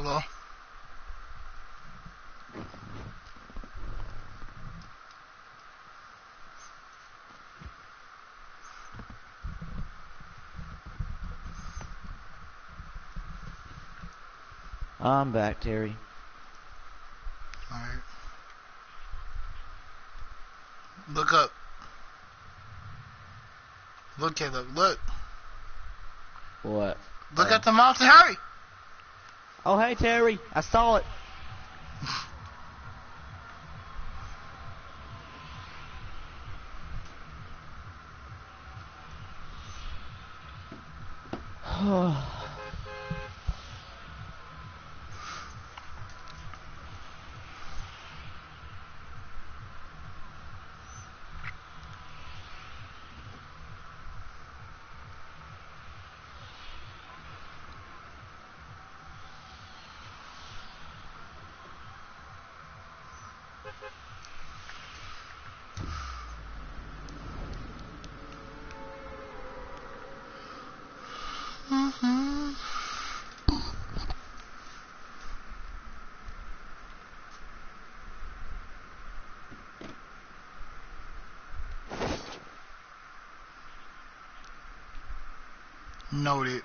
Hello? I'm back, Terry. Alright. Look up. Look, Caleb. Look. What? Look Oh. at the mountain. Hurry! Oh, hey, Terry. I saw it. Noted.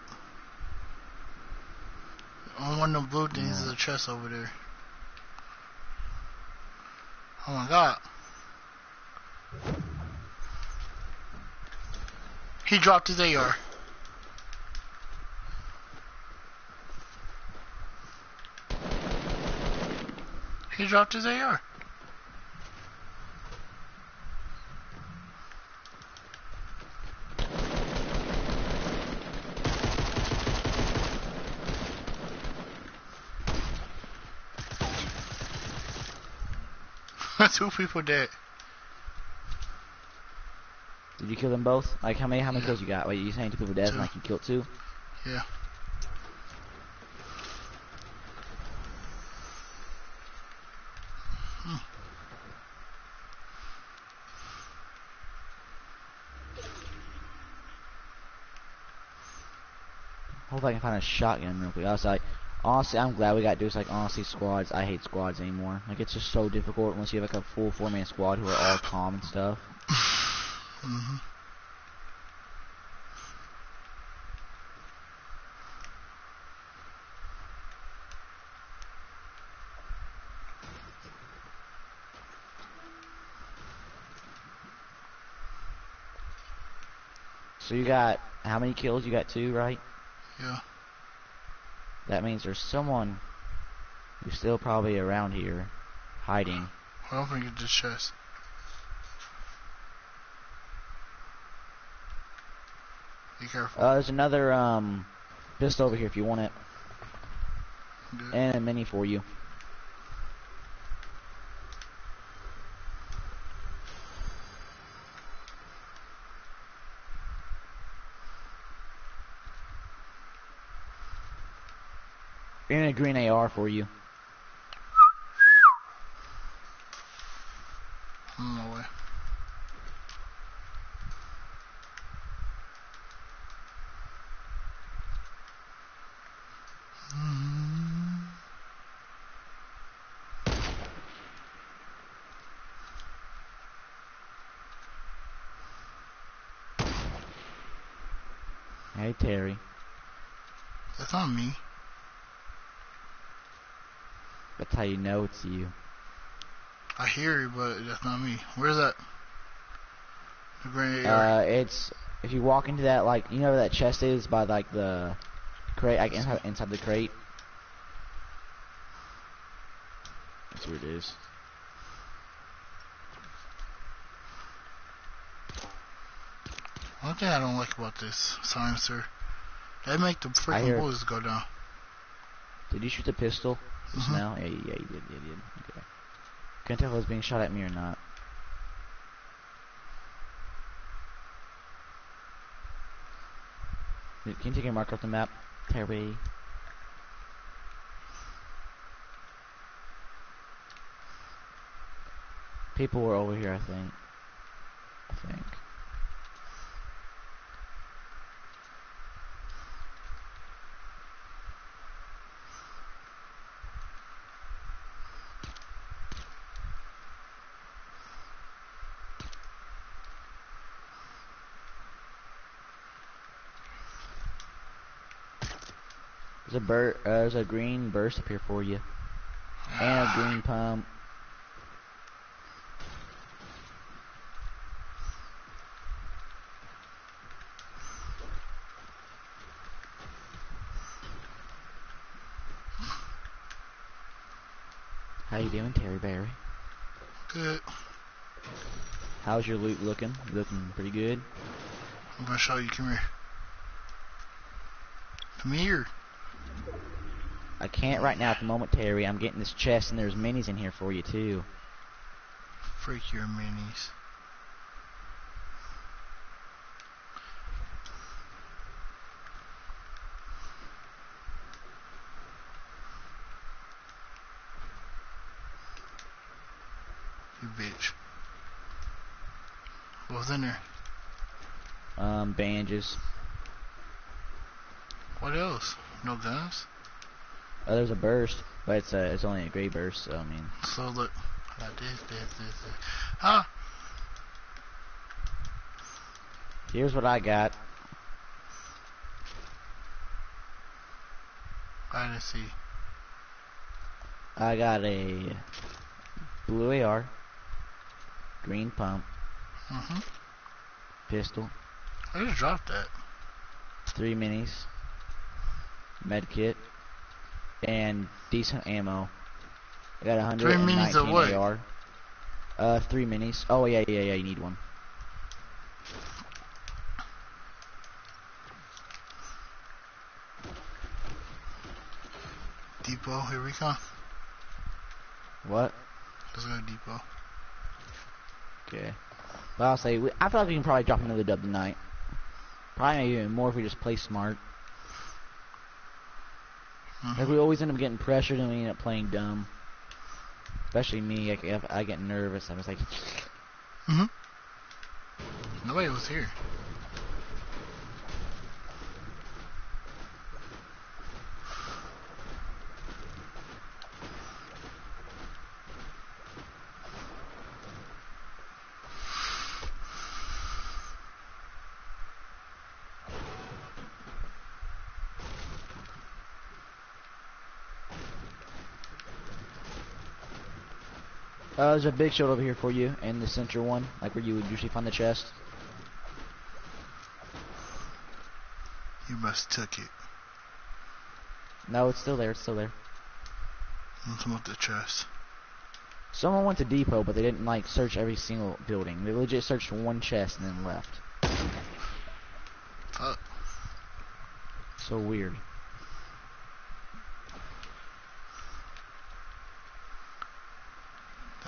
On one of the blue things is a chest over there. Oh my god. He dropped his AR. He dropped his AR. Two people dead. Did you kill them both? Like, how many how many kills you got? Wait, you saying two people dead and Two. like you killed two? Yeah. Hmm. Hope I can find a shotgun real quick. I was like, honestly, I'm glad we got dudes like honestly squads. I hate squads anymore. Like, it's just so difficult unless you have like a full four man squad who are all calm and stuff. hmm So you got how many kills? You got two, right? Yeah. That means there's someone who's still probably around here, hiding. Well, I'm gonna get this chest. Be careful. Uh, there's another um pistol over here if you want it, Good. and a mini for you. And a green AR for you. I'm on my way. Mm. Hey Terry. That's not me. That's how you know it's you. I hear you, but that's not me. Where's that? The gray AR. Uh, it's if you walk into that like you know where that chest is by like the crate, like inside, inside the crate. That's where it is. One thing I don't like about this silencer, they make the freaking hear- bullets go down. Did you shoot the pistol just Mhm. now? Yeah, yeah, you did. You did. Okay. Couldn't tell if it was being shot at me or not. Can you take a marker off the map, Terry? People were over here, I think. I think. There's a bur- uh, there's a green burst up here for you, and a green pump. How you doing, Terry Barry? Good. How's your loot looking? Looking pretty good. I'm gonna show you. Come here. Come here. I can't right now at the moment, Terry. I'm getting this chest, and there's minis in here for you too. Freak your minis. You bitch. What was in there? Um, bandages. What else? No guns? Oh, there's a burst, but it's a, it's only a gray burst. So I mean, So look. I got this, this, this, this. Huh? here's what I got. I didn't see. I got a blue AR, green pump, Mm-hmm. pistol, I just dropped that. three minis, med kit, and decent ammo. I got a hundred Three and minis of nineteen what? AR. Uh, three minis. Oh yeah, yeah, yeah. You need one. Depot, here we come. What? Let's go to Depot. Okay. But I'll say we, I feel like we can probably drop another dub tonight. Probably even more if we just play smart. Mhm. Like we always end up getting pressured and we end up playing dumb. Especially me, like if I get nervous, I'm just like, Mm-hmm. Nobody was here. There's a big shield over here for you, and the center one, like where you would usually find the chest. You must took it. No, it's still there, it's still there. I'm talking about the chest. Someone went to depot, but they didn't like search every single building. They legit searched one chest and then left. Fuck. So weird.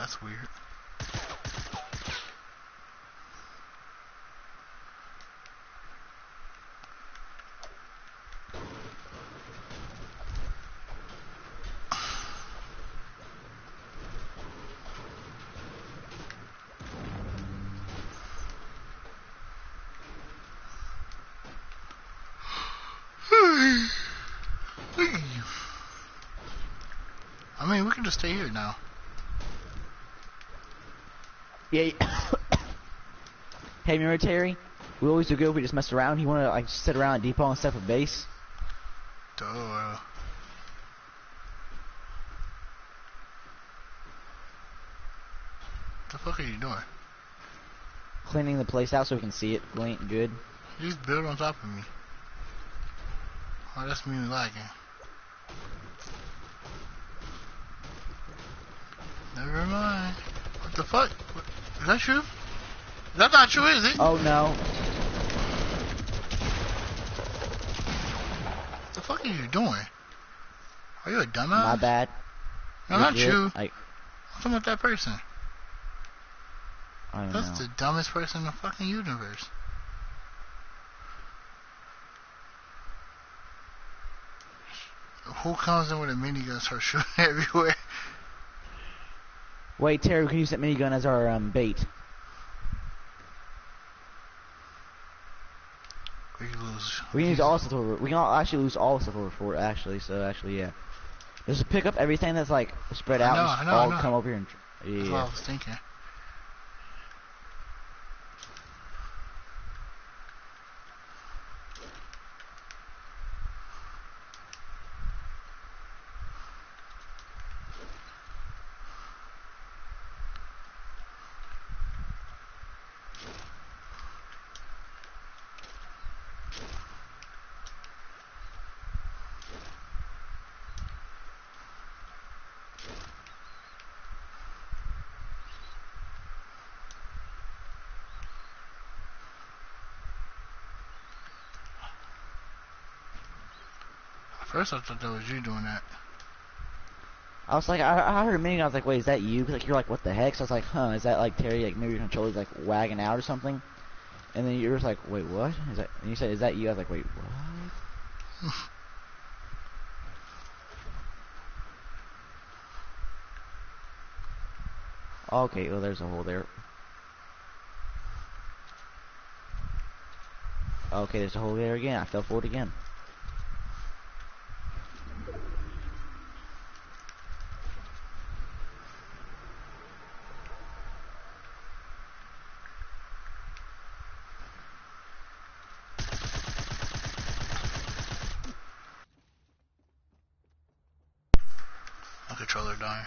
That's weird. I mean, we can just stay here now. Yeah. hey, remember Terry? We always do good. if We just messed around. He wanted to like sit around at depot and set up a base? Duh. The fuck are you doing? Cleaning the place out so we can see it clean good. You just build on top of me. Oh, that's me lagging. Never mind. What the fuck? What- Is that true? That's not true, is it? Oh no. What the fuck are you doing? Are you a dumbass? My bad. No, not you. I, I'm talking about that person. I That's know. the dumbest person in the fucking universe. Who comes in with a minigun starts shooting everywhere? Wait, Terry, we can use that minigun as our um, bait. We can lose. We can use all stuff over. We can all, actually lose all stuff over fort. Actually, so actually, yeah. Just pick up everything that's like spread out. and I just know, I all come over here and. That's what I Yeah. was thinking. First I thought that was you doing that. I was like, I, I heard a minigun. I was like, wait, is that you? like you're like, what the heck? So I was like, huh, is that like Terry? Like maybe your controller's like wagging out or something. And then you're just like, wait, what? Is that? And you said, is that you? I was like, wait, what? Okay, well, there's a hole there. Okay, there's a hole there again. I fell for it again. Controller dying.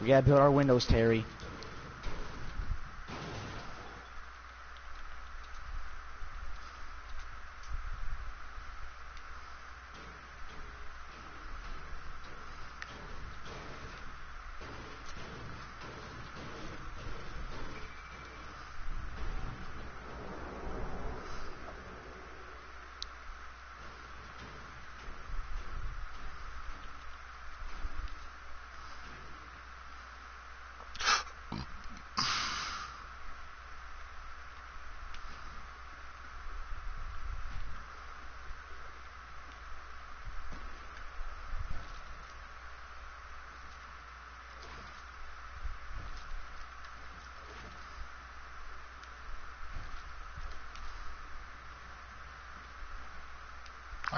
We gotta build our windows, Terry.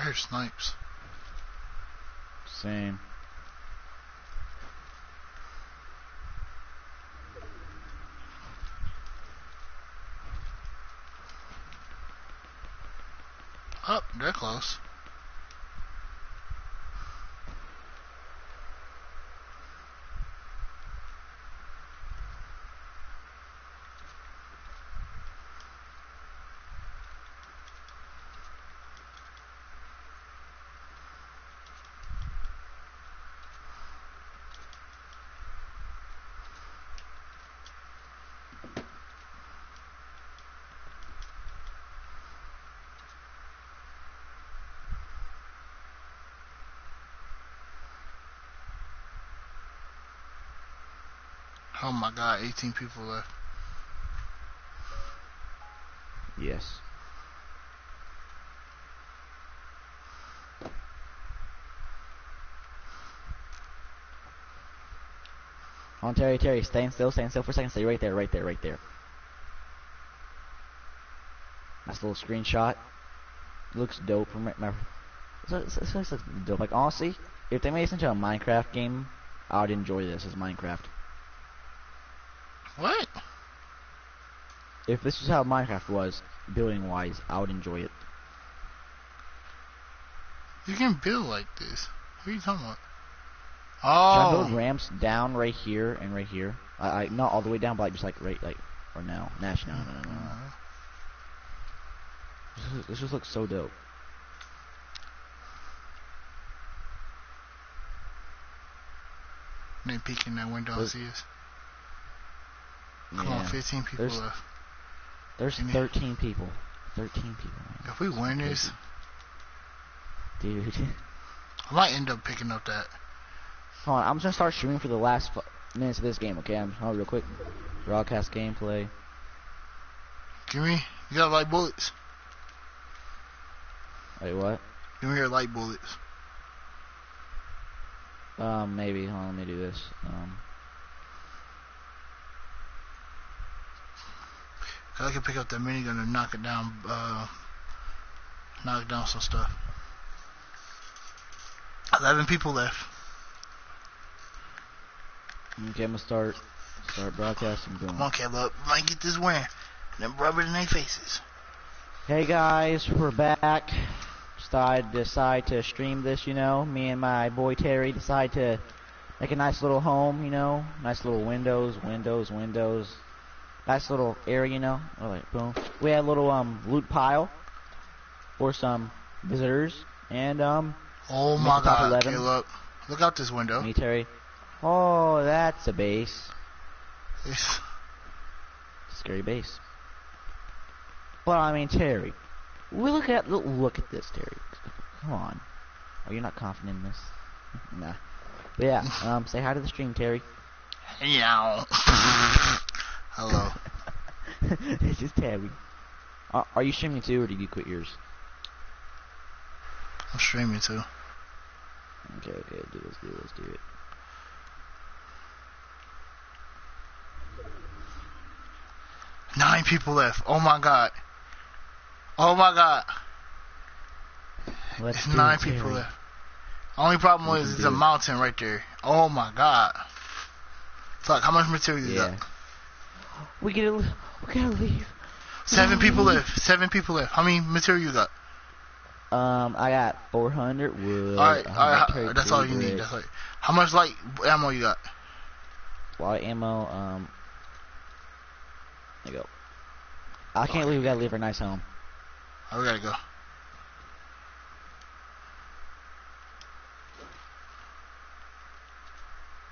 Hear snipes. Same. Up, they're close. Oh my god, 18 people left. Yes. On Terry, Terry, stand still, stand still for a second. Stay right there, right there, right there. Nice little screenshot. looks dope. This this looks dope. Like honestly, if they made this into a Minecraft game, I would enjoy this as Minecraft. What? If this is how Minecraft was, building wise, I would enjoy it. You can build like this. What are you talking about? Oh. Should I build Oh. ramps down right here and right here? I, I not all the way down, but like just like right like or now. Nash now. no no no. This, is- this just looks so dope. In that window and see us. Come on, 15 people There's- left. There's me- 13 people. 13 people, man. If we win this, Dude. I might end up picking up that. Hold on, I'm just gonna start streaming for the last minutes of this game, okay? I'm on real quick. Broadcast gameplay. Give me, you got light bullets. Wait, what? Give me your light bullets. Um, maybe. Hold on, let me do this. Um, I can pick up that minigun and knock it down, uh, knock down some stuff. 11 people left. okay, I'm gonna start start broadcasting. Boom. Come on, Caleb. Might get this win. Then rub it in their faces. Hey guys, we're back. Decide decide to stream this, you know. Me and my boy Terry decide to make a nice little home, you know. Nice little windows, windows, windows. Nice little area, you know. Boom. We had a little um loot pile for some visitors and um Oh my god, 11. Caleb. Look out this window. me Terry. Oh, that's a base. Scary base. But I mean Terry. We look at look, look at this, Terry. Come on. Are you not confident in this? nah. But yeah, um, say hi to the stream, Terry. Yow. Hello. it's just Tabby. Uh, are you streaming too, or did you quit yours? I'm streaming too. Okay, okay, let's do this, do this, do it. Nine people left. Oh my god. Oh my god. Let's It's nine it, people Terry. left. Only problem is can it's a mountain right there. Oh my god. Fuck, how much material you Yeah. got? We gotta, we gotta leave. Seven people left. Seven people left. How many material you got? Um, I got 400 wood. All right, all right. That's all you brick, need. That's all. How much light ammo you got? Light ammo, um. There you go. I can't believe we gotta leave our nice home. Oh, we gotta go.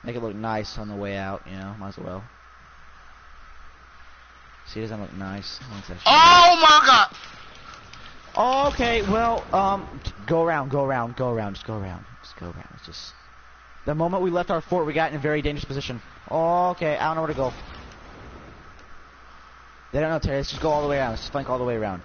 Make it look nice on the way out, you know, might as well. See, doesn't look nice. Once that shit- Oh my god! Okay, well, um, go around, go around, go around, just go around, just go around. It's just the moment we left our fort, we got in a very dangerous position. Okay, I don't know where to go. They don't know, Terry. Let's just go all the way around. Let's just flank all the way around.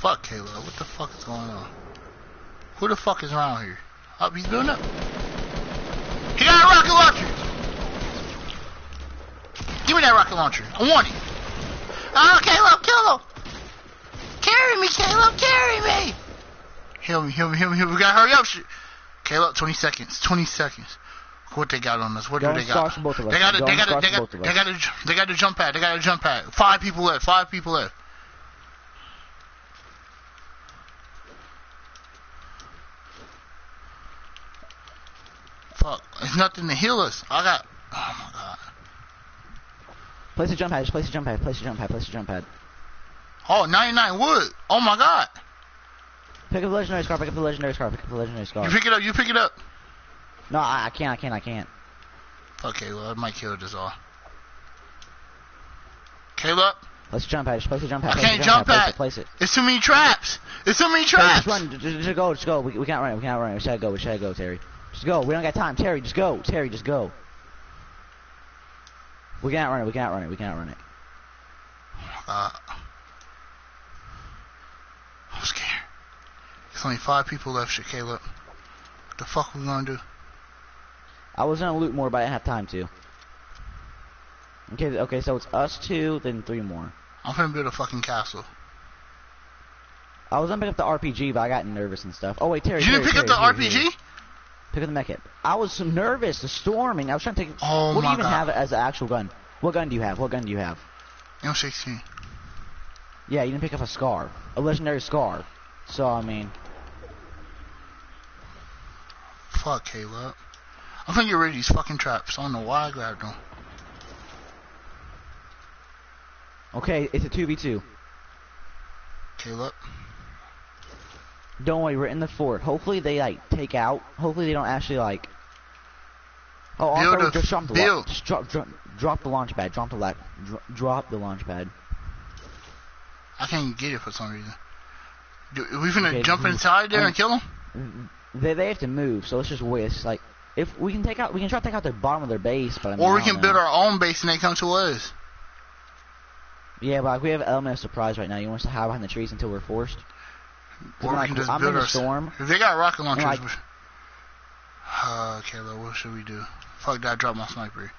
Fuck Caleb, what the fuck is going on? Who the fuck is around here? Up, he's building up. He got a rocket launcher! Give me that rocket launcher. I want it. Oh, Caleb, kill him! Carry me, Caleb, carry me! Heal me, heal me, heal me, heal me. We gotta hurry up. Shit. Caleb, 20 seconds, 20 seconds. What they got on us? What Go do they got? both of us. They got a, they got a, squash they got, they got a, they got a jump pad. They got a jump pad. Five people left. Five people left. Fuck. There's nothing to heal us. I got. Oh my god. Place a jump pad. Just place a jump pad. Place a jump pad. Place a jump pad. Oh, 99 wood. Oh my god. Pick up the legendary scar. Pick up the legendary scar. Pick up the legendary scar. You pick it up. You pick it up. No, I, I can't. I can't. I can't. Okay, well, I might kill this all. Caleb, Let's jump pad. Just place a jump I pad. Place can't jump pad. pad. Place it. Place it. it's too many traps. It's too many traps. just run. Just, just go. Just go. We, we can't run it. We can't run it. We should go. We should go, Terry. Just go. We don't got time. Terry, just go. Terry, just go. We can't run it. We can't run it. We can't run it. Uh, I'm scared. There's only five people left, shit, Caleb. What the fuck we gonna do? I was gonna loot more, but I didn't have time to. Okay, okay, so it's us two, then three more. I'm finna build a fucking castle. I was gonna pick up the RPG, but I got nervous and stuff. Oh wait, Terry. You didn't Terry, pick up Terry, the here, RPG? Pick up the med kit. I was nervous. The storming. I was trying to take. Oh what do you even God. have as an actual gun? What gun do you have? What gun do you have? M16. Yeah, you didn't pick up a scar, a legendary scar. So I mean, Fuck, Caleb. I'm finna get rid of these fucking traps. I don't know why I grabbed them. okay, it's a two v two. Caleb. Don't worry, we're in the fort. Hopefully they like take out. Hopefully they don't actually like. Oh, also just drop the build. launch. Just drop, drop, drop the launch pad. Drop the la- dro- drop the launch pad. I can't get it for some reason. Do, we finna Okay, jump inside there Um, and kill them? They they have to move, so let's just wait. It's like if we can take out, we can try to take out their bottom of their base, but I mean, Or we can build our own base and they come to us. Yeah, but like, we have element of surprise right now. You want us to hide behind the trees until we're forced? Or we like, can just I'm build in our storm. If they got rocket launchers, like- we- uh, Caleb, what should we do? Fuck that, I dropped my sniper.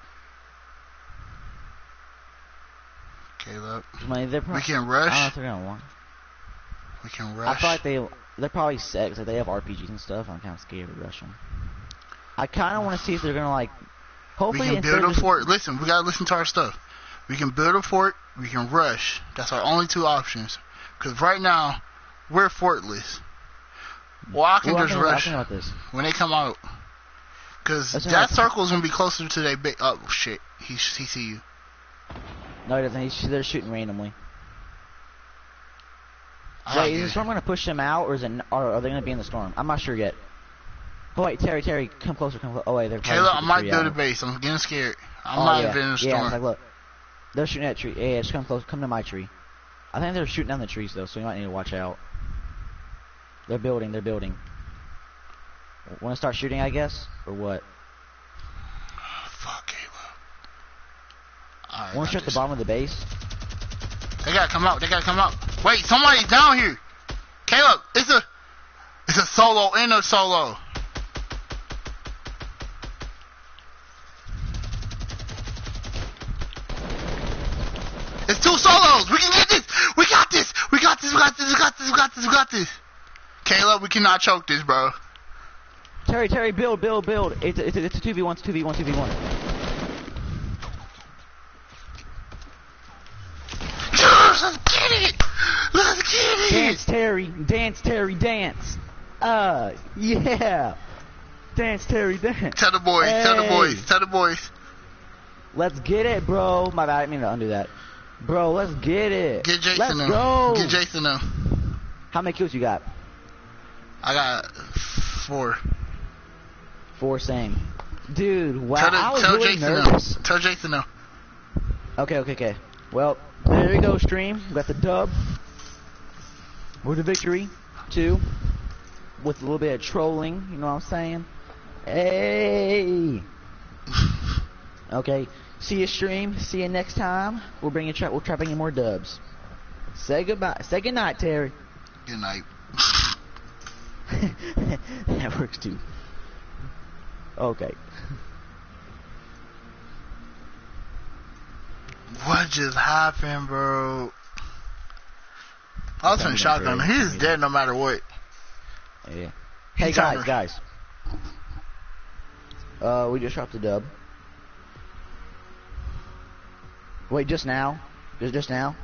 Caleb, I mean, we can rush. I don't know if they're gonna want. We can I rush. feel like they they're probably set 'cause they have RPGs and stuff. I'm kind of scared to rush them. I kind of want to see if they're gonna like. we Hopefully, can build a fort. Listen, we gotta listen to our stuff. We can build a fort. We can rush. That's our only two options. Cause right now, we're fortless. Well, I can Well, just think about- rush think about this. when they come out. Cause that circle is gonna be closer to their ba- Oh shit, he he see you. No, he doesn't. He's, they're shooting randomly. I Wait, is the storm gonna push them out, or is it? Or are they gonna be in the storm? I'm not sure yet. Oh wait, Terry, Terry, come closer, come closer. Oh wait, they're Caleb, I might go to base. I'm getting scared. I'm Oh, not yeah. in the Yeah, storm. it's like, look, they're shooting at tree. Yeah, yeah, just come close. Come to my tree. I think they're shooting down the trees though, so you might need to watch out. They're building. They're building. Want to start shooting? I guess, or what? Fuck Caleb. Alright, Want to shoot at the bottom of the base? They gotta come out. They gotta come out. Wait, somebody's down here. Caleb, it's a, it's a solo and a solo. It's two solos. We can get this. We got this. We got this. We got this. We got this. We got this. We got this. Caleb, we cannot choke this, bro. Terry, Terry, build, build, build. It's a, it's a, it's a two v one, two v one, two v one. Let's get it. Let's get it. Dance, Terry, dance, Terry, dance. Uh, yeah. Dance, Terry, dance. Tell the boys. Tell the boys. Tell the boys. Let's get it, bro. My bad, I didn't mean to undo that. Bro, let's get it. Get Jason Let's them. go. Get Jason them. How many kills you got? I got four. Four same. Dude, wow. tell the, I was tell really Jason nervous. them. Tell Jason them. Okay, okay, okay. Well, there you go, stream. We got the dub. We're the victory. Two. With a little bit of trolling, you know what I'm saying? Hey! Okay. See you stream. See you next time. We'll bring you tra- we'll try bringing more dubs. Say goodbye. Say goodnight, Terry. Good night. that works too. Okay. What just happened, bro? I was shotgun. Trey. He's dead no matter what. Yeah. Hey He guys, guys. Uh, we just dropped the dub. Wait, just now? Just just now?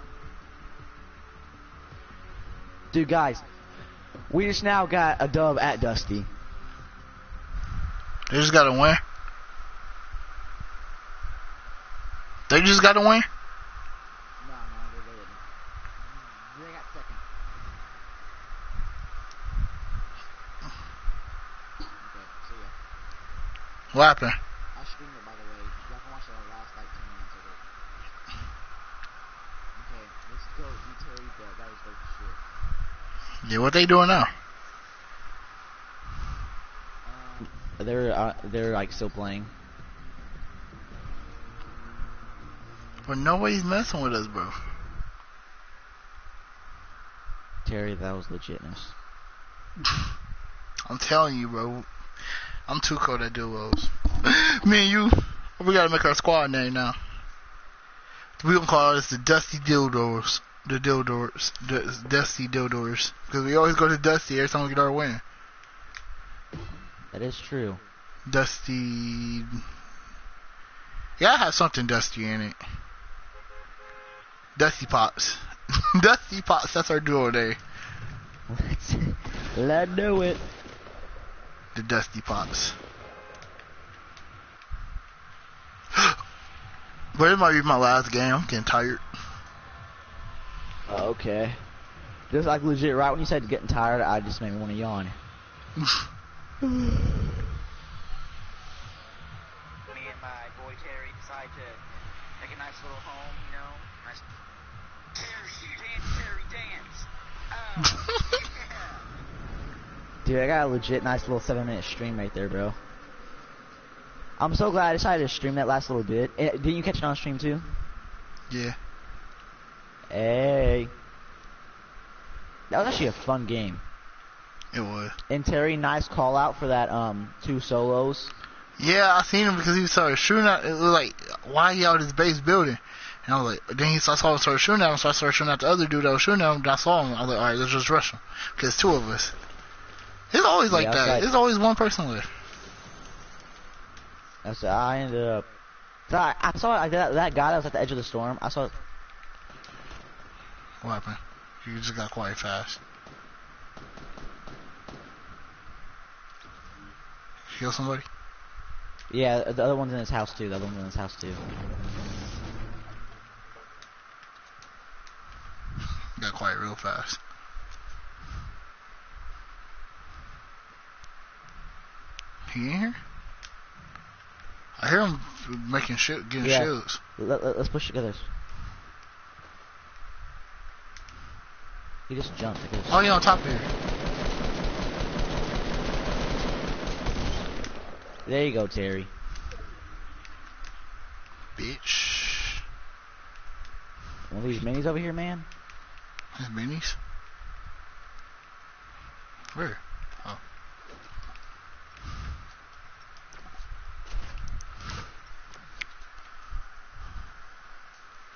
Dude, guys, we just now got a dub at Dusty. They just gotta win. They just gotta win. No, no, they didn't. They got second. What happened? I streamed it, by the way. Y'all can watch the last like 10 minutes of it. Okay, let's go. You Terry, but that was dope as shit. Yeah, what they doing now? Um, they're uh, they're like still playing. But nobody's messing with us, bro. Terry, that was legitness. I'm telling you, bro. I'm too cold at duos. Me and you, we gotta make our squad name now. We gonna call this the Dusty Dildos. The Dildos. The Dusty Dildos. Because we always go to Dusty every time we get our win. That is true. Dusty. Yeah, I have something dusty in it. Dusty Pops. dusty Pops, that's our duo day. Let's let's do it. The Dusty Pops. but it might be my last game. I'm getting tired. Oh, okay. Just like legit, right when you said getting tired, I just made me want to yawn. Me and my boy Terry decide to make a nice little home, you know. Nice. Terry, dance, Terry, dance. Oh, yeah. Dude, I got a legit nice little seven minute stream right there, bro. I'm so glad I decided to stream that last little bit. Eh, Didn't you catch it on stream too? Yeah. Hey. That was actually a fun game. It was. And Terry, nice call out for that um two solos. Yeah, I seen him because he started shooting at. It was like, why he out his base building? And I was like, then he saw, saw him start shooting at him, so I started shooting at the other dude that was shooting at him. And I saw him. I was like, all right, let's just rush him because two of us. It's always like Yeah, that. right. There's always one person left. That's I ended up. So I, I saw I, that, that guy that was at the edge of the storm. I saw. What happened? You just got quiet fast. Kill somebody? Yeah, the other one's in his house too. The other one's in his house too. Got quiet real fast. He in here? I hear him making shit, getting Yeah. Let, let, us push together. He just jumped. I guess. Oh, he on top of here. There you go, Terry. Bitch. One of these minis over here, man. His minis. Where? Oh.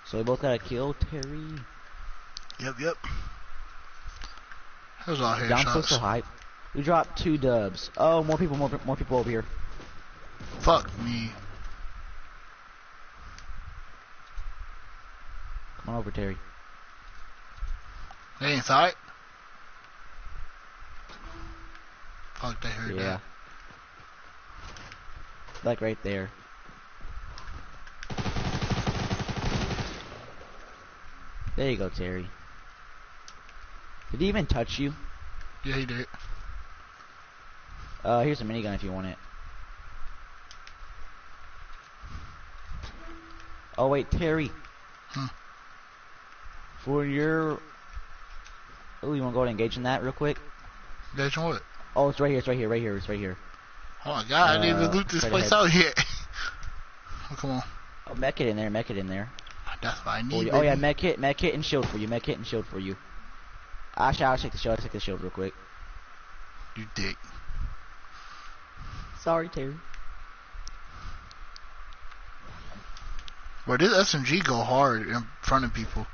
So we both got a kill, Terry. Yep, yep. Those all Yeah, I'm so so hype. We dropped two dubs. Oh, more people, more more people over here. Fuck me. Come on over, Terry. They inside? Fuck, they heard Yeah. that. Like right there. There you go, Terry. Did he even touch you? Yeah, he did. Uh, here's a minigun if you want it. Oh wait, Terry. Hmm. For your... Oh, you wanna go ahead and engage in that real quick? That's what? Oh, it's right here, it's right here, right here, it's right here. Oh my god, I didn't Uh, even loot this place ahead. out yet. oh, come on. Oh, mech it in there, mech it in there. That's what I Oh, need. yeah, oh yeah, med kit, med kit and shield for you, med kit and shield for you. Actually, I'll take the shield, I'll take the shield real quick. You dick. Sorry, Terry. But this SMG go hard in front of people.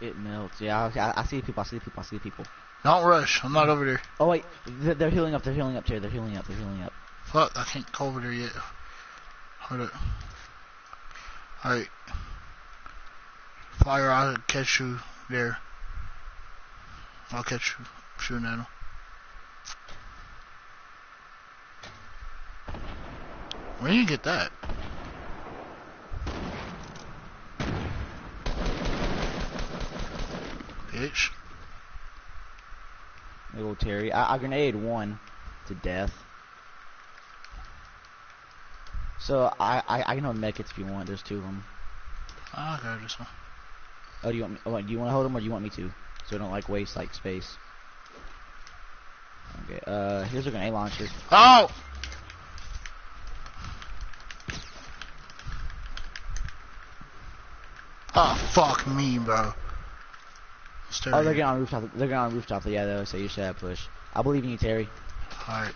It melts. Yeah, I, I- I see people, I see people, I see people. Don't rush. I'm not over there. Oh wait, they're, they're healing up, they're healing up, Terry, they're healing up, they're healing up. Fuck, I can't go over there yet. Hold up. Alright. Fire, I'll catch you there. I'll catch you shooting at him. Where do you get that? Bitch. Little Terry. I, I grenade one to death. So I I, I can hold medkits if you want. There's two of them. Ah, I got this one. Oh, do you want me? Oh, do you want to hold them or do you want me to? So I don't like waste like space. Okay. Uh, here's a grenade launcher. Oh! Oh, fuck me, bro. Stay Oh, they're getting on rooftop. They're getting on rooftop. Yeah, though. So you should have push. I believe in you, Terry. Alright.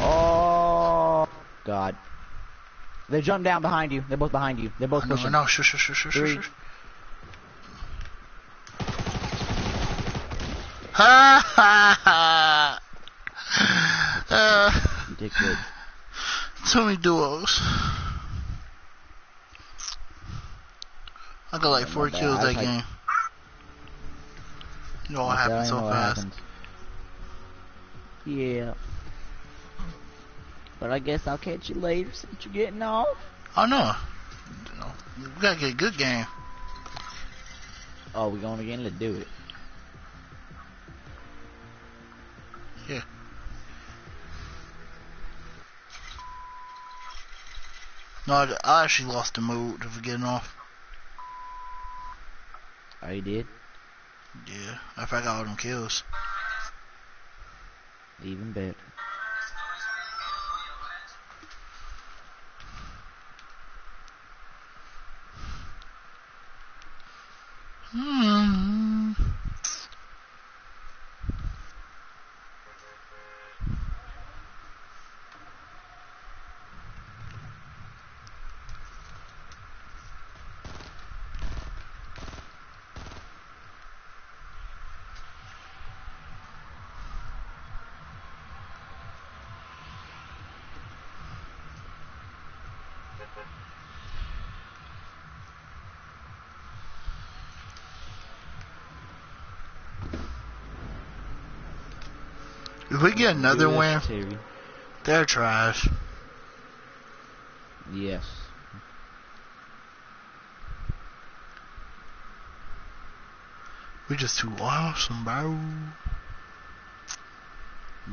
Oh God. They jumped down behind you. They're both behind you. They're both I know, I pushing. know. Shush, shush, shush, shush, Three. shush. Ha ha ha! Uh, too many duos. I got like four kills that game. It all happened so fast. happened. Yeah. But I guess I'll catch you later since you're getting off. Know. You we gotta get a good game. Oh, we going again? Let's do it. No, I, I actually lost the mood of getting off. Oh, you did? Yeah, I got all them kills. Even better. If we get another win, they're trash. Yes. We just too awesome, bro.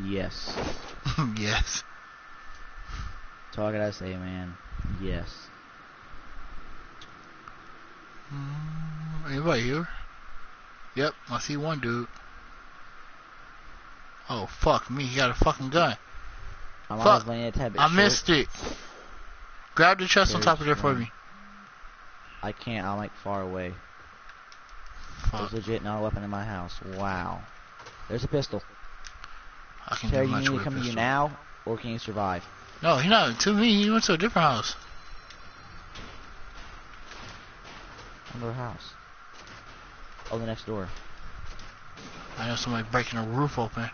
Yes. yes. That's all I gotta say, man. Yes. Mm, anybody here? Yep, I see one dude. Oh fuck me, he got a fucking gun. I'm Fuck. always laying a tad bit I missed it. Grab the chest on top of there for me. I can't. I'm like far away. Fuck. There's legit not a weapon in my house. Wow. There's a pistol. I can Terry, do you need to come to you now, or can you survive? No, he not to me. He went to a different house. Another house. Oh, the next door. I know somebody breaking a roof open.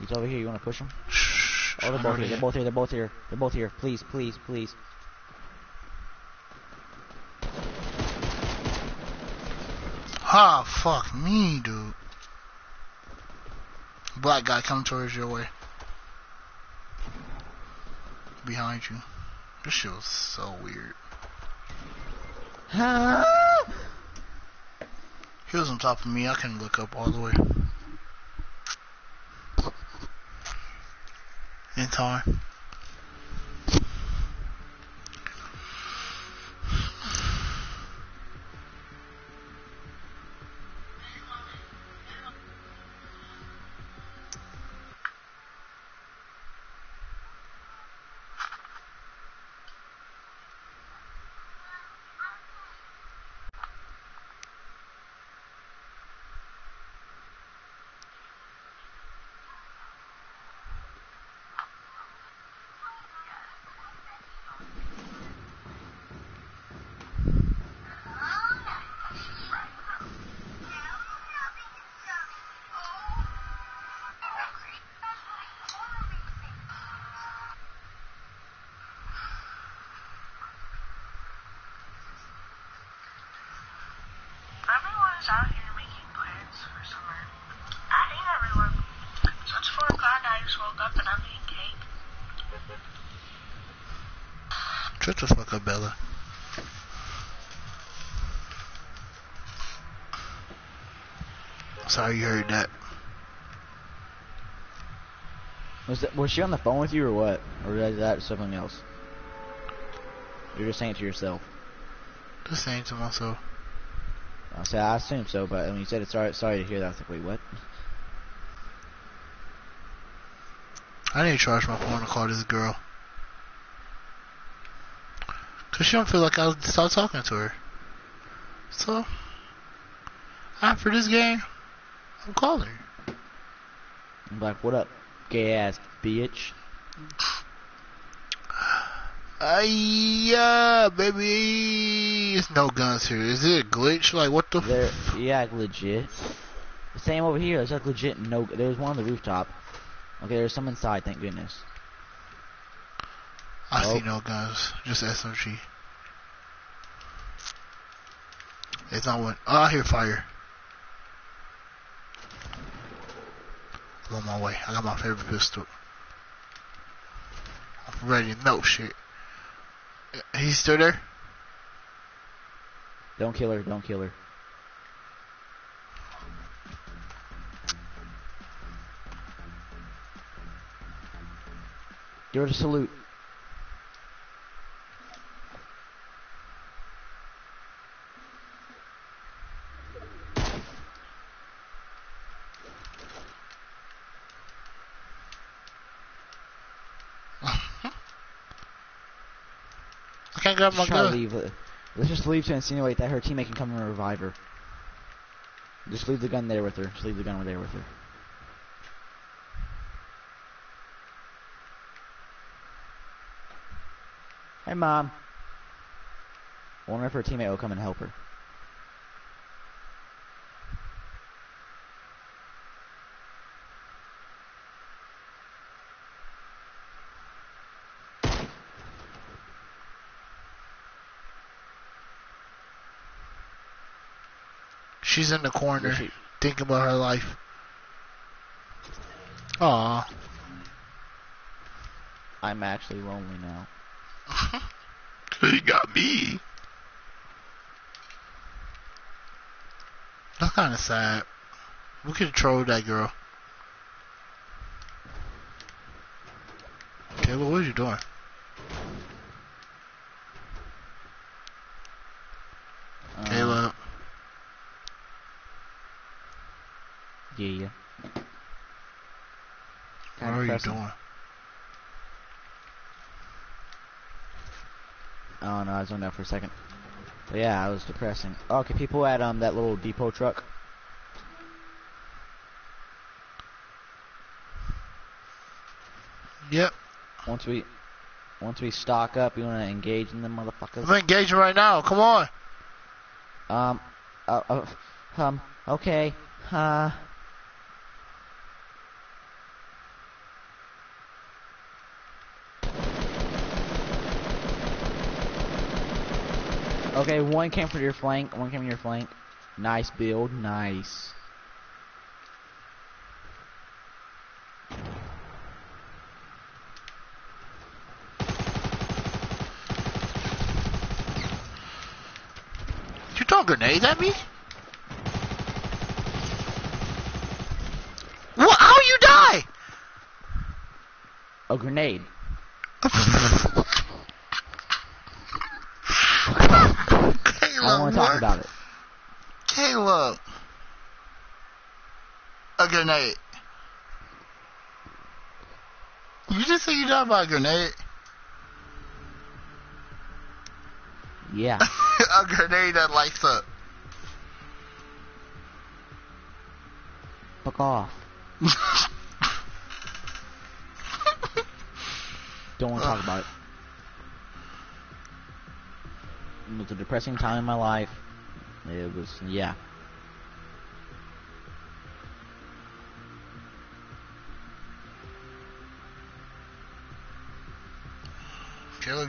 He's over here. You want to push him? Shh. Oh, they're both here. they- They're both here. They're both here. They're both here. Please, please, please. Ah, fuck me, dude. Black guy coming towards your way. Behind you. This shit was so weird. He was on top of me. I couldn't look up all the way. In time. Shut the fuck up, Bella. Sorry you heard that. Was that, was she on the phone with you or what? Or is that something else? You're just saying it to yourself. Just saying to myself. I said I assume so, but when you said it's sorry, sorry to hear that, I was like, wait, what? I need to charge my phone to call this girl. Cause she don't feel like I'll start talking to her. So, after this game, I'm calling her. I'm like, what up, gay ass bitch? yeah, baby. There's no guns here. Is it a glitch? Like, what the There, f- yeah, legit. Same over here. There's like legit no. There's one on the rooftop. Okay, there's some inside. Thank goodness. I see Oh. no guns. Just SMG. It's not one. Oh, I hear fire. I'm on my way. I got my favorite pistol. I'm ready to melt shit. He's still there? Don't kill her. Don't kill her. Give her a salute. I grab my gun. leave. Let's just leave to insinuate that her teammate can come and revive her. Just leave the gun there with her. Just leave the gun there with her. Hey, mom. I wonder if her teammate will come and help her. She's in the corner, she? thinking about her life. Aw. I'm actually lonely now. you got me. That's kind of sad. We could troll that girl. Kayla, what are you doing? Um, Kayla, Yeah. what Kinda are you doing? Oh no, I zoned out for a second. But yeah, I was depressing. Okay, people at um that little depot truck. Yep. Once we, once we stock up, you wanna engage in them motherfuckers. I'm engaging right now. Come on. Um, uh, uh, um, okay, uh. Okay, one came from your flank, one came from your flank. Nice build, nice. You throwing grenades at me? What? How you die? A grenade. Caleb, I don't want to talk what? about it. Caleb. A grenade. You just said you died by a grenade. Yeah. a grenade that lights up. Fuck off. Don't want to talk about it. It was a depressing time in my life. It was, yeah.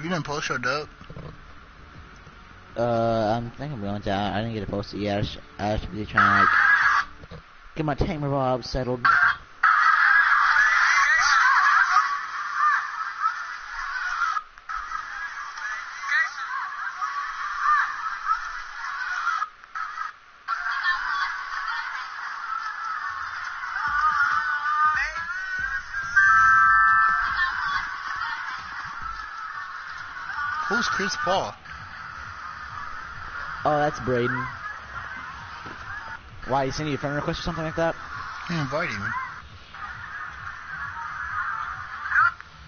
You didn't post your dub. Uh, I'm thinking I'm going to. I didn't get it posted yet. I, sh- I should be trying to like, get my tamer bob settled. Chris Paul? Oh, that's Braden. Why, you sending you a friend request or something like that? He invited me.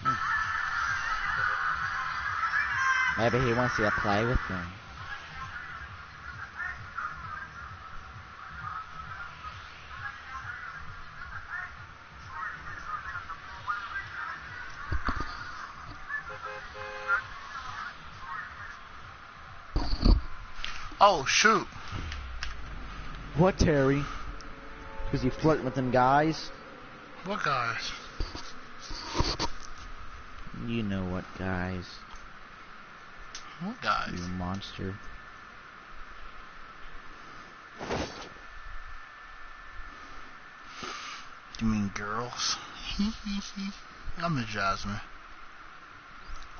Hmm. Maybe he wants you to play with him. Oh shoot. What, Terry? Because you flirting with them guys? What guys? You know what guys. What guys? You monster. You mean girls? I'm a Jasmine.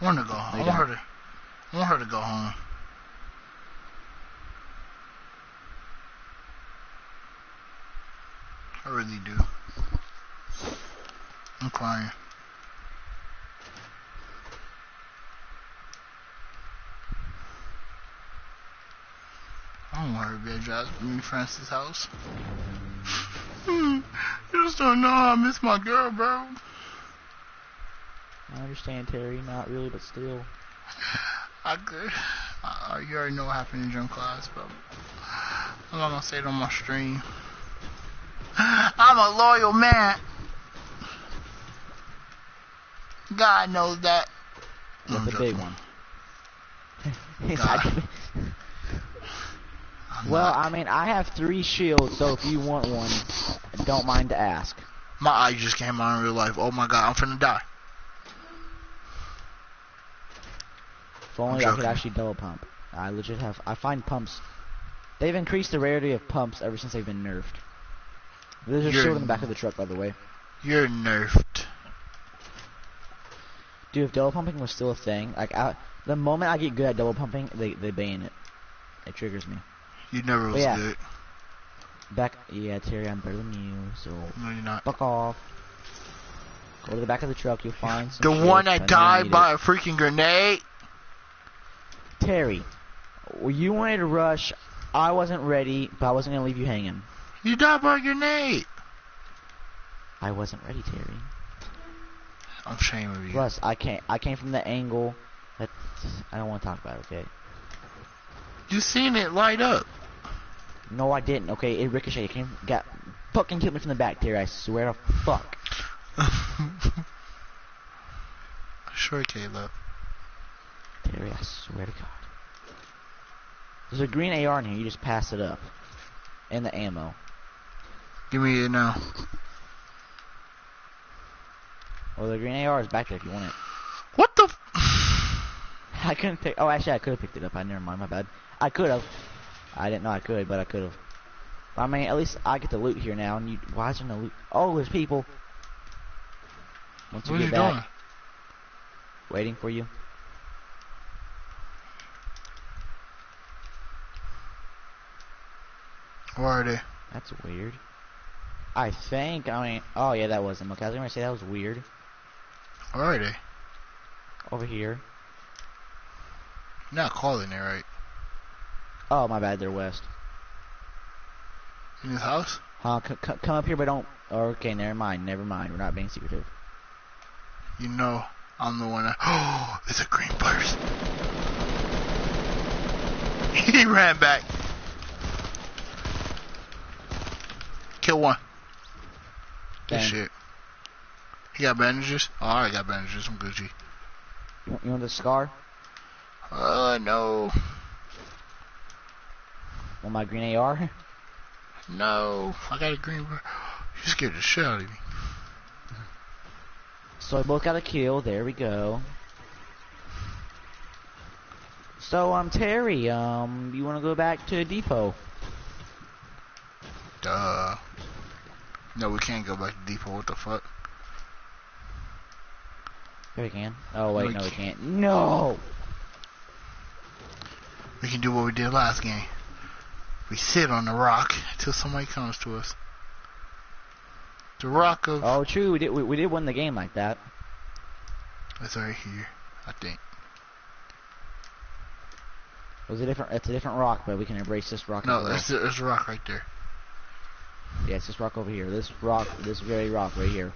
I want to go home. I want her to. I want her to go home. I really do. I'm crying. I don't want her to be a at Jasmine Francis' house. you just don't know how I miss my girl, bro. I understand, Terry. Not really, but still. I could. Uh, you already know what happened in gym class, but I'm not gonna say it on my stream. I'm a loyal man. God knows that. No, I'm That's a big one. God. well. I mean, I have three shields, so if you want one, don't mind to ask. my eye just came out in real life. Oh my god, I'm finna die. If only I'm could joking. actually double pump. I legit have. I find pumps. They've increased the rarity of pumps ever since they've been nerfed. There's a You're- shield in the back of the truck, by the way. You're nerfed. Dude, if double pumping was still a thing, like I, the moment I get good at double pumping, they they ban it. It triggers me. You never was yeah. good. Back, yeah, Terry, I'm better than you, so No, you're not. fuck off. Go to the back of the truck, you'll find. The one I that died by it. a freaking grenade. Terry, well, you wanted to rush. I wasn't ready, but I wasn't gonna leave you hanging. You died by a grenade. I wasn't ready, Terry. I'm ashamed of you. Plus, I can't. I came from the angle that I don't want to talk about. Okay. You seen it light up. No, I didn't. Okay, it ricocheted. It came, got fucking killed me from the back, Terry. I swear to fuck. sure, Caleb. Terry, I swear to God. There's a green AR in here. You just pass it up, and the ammo. Give me uh, it now. Well, the green AR is back there if you want it. What the? F- I couldn't pick. Oh, actually, I could have picked it up. I never mind. My bad. I could have. I didn't know I could, but I could have. I mean, at least I get the loot here now. And you, why is there no loot? Oh, there's people. Once you what are get you back, doing? waiting for you. Where are they? That's weird. I think. I mean, oh yeah, that was him. Okay, I was gonna say that was weird. They? Over here. Not calling it right. Oh, my bad. They're west. In his house? Huh? Come up here, but don't. Okay, never mind. Never mind. We're not being secretive. You know, I'm the one that. Oh, it's a green burst. he ran back. Kill one. Good shit. He got bandages? Oh, I got bandages. I'm Gucci. You want, you want the scar? Uh, no. Want my green AR? No. I got a green. You scared the shit out of me. So we both got a kill. There we go. So, um, Terry, um, you want to go back to depot? Duh. No, we can't go back to depot. What the fuck? Yeah, we can. Oh wait, we no, we can't. can't. No. We can do what we did last game. We sit on the rock until somebody comes to us. The rock of. Oh, true. We did. We, we did win the game like that. It's right here, I think. It was a different. It's a different rock, but we can embrace this rock. No, as well. there's, there's a rock right there. Yeah, it's this rock over here. This rock. This very rock right here.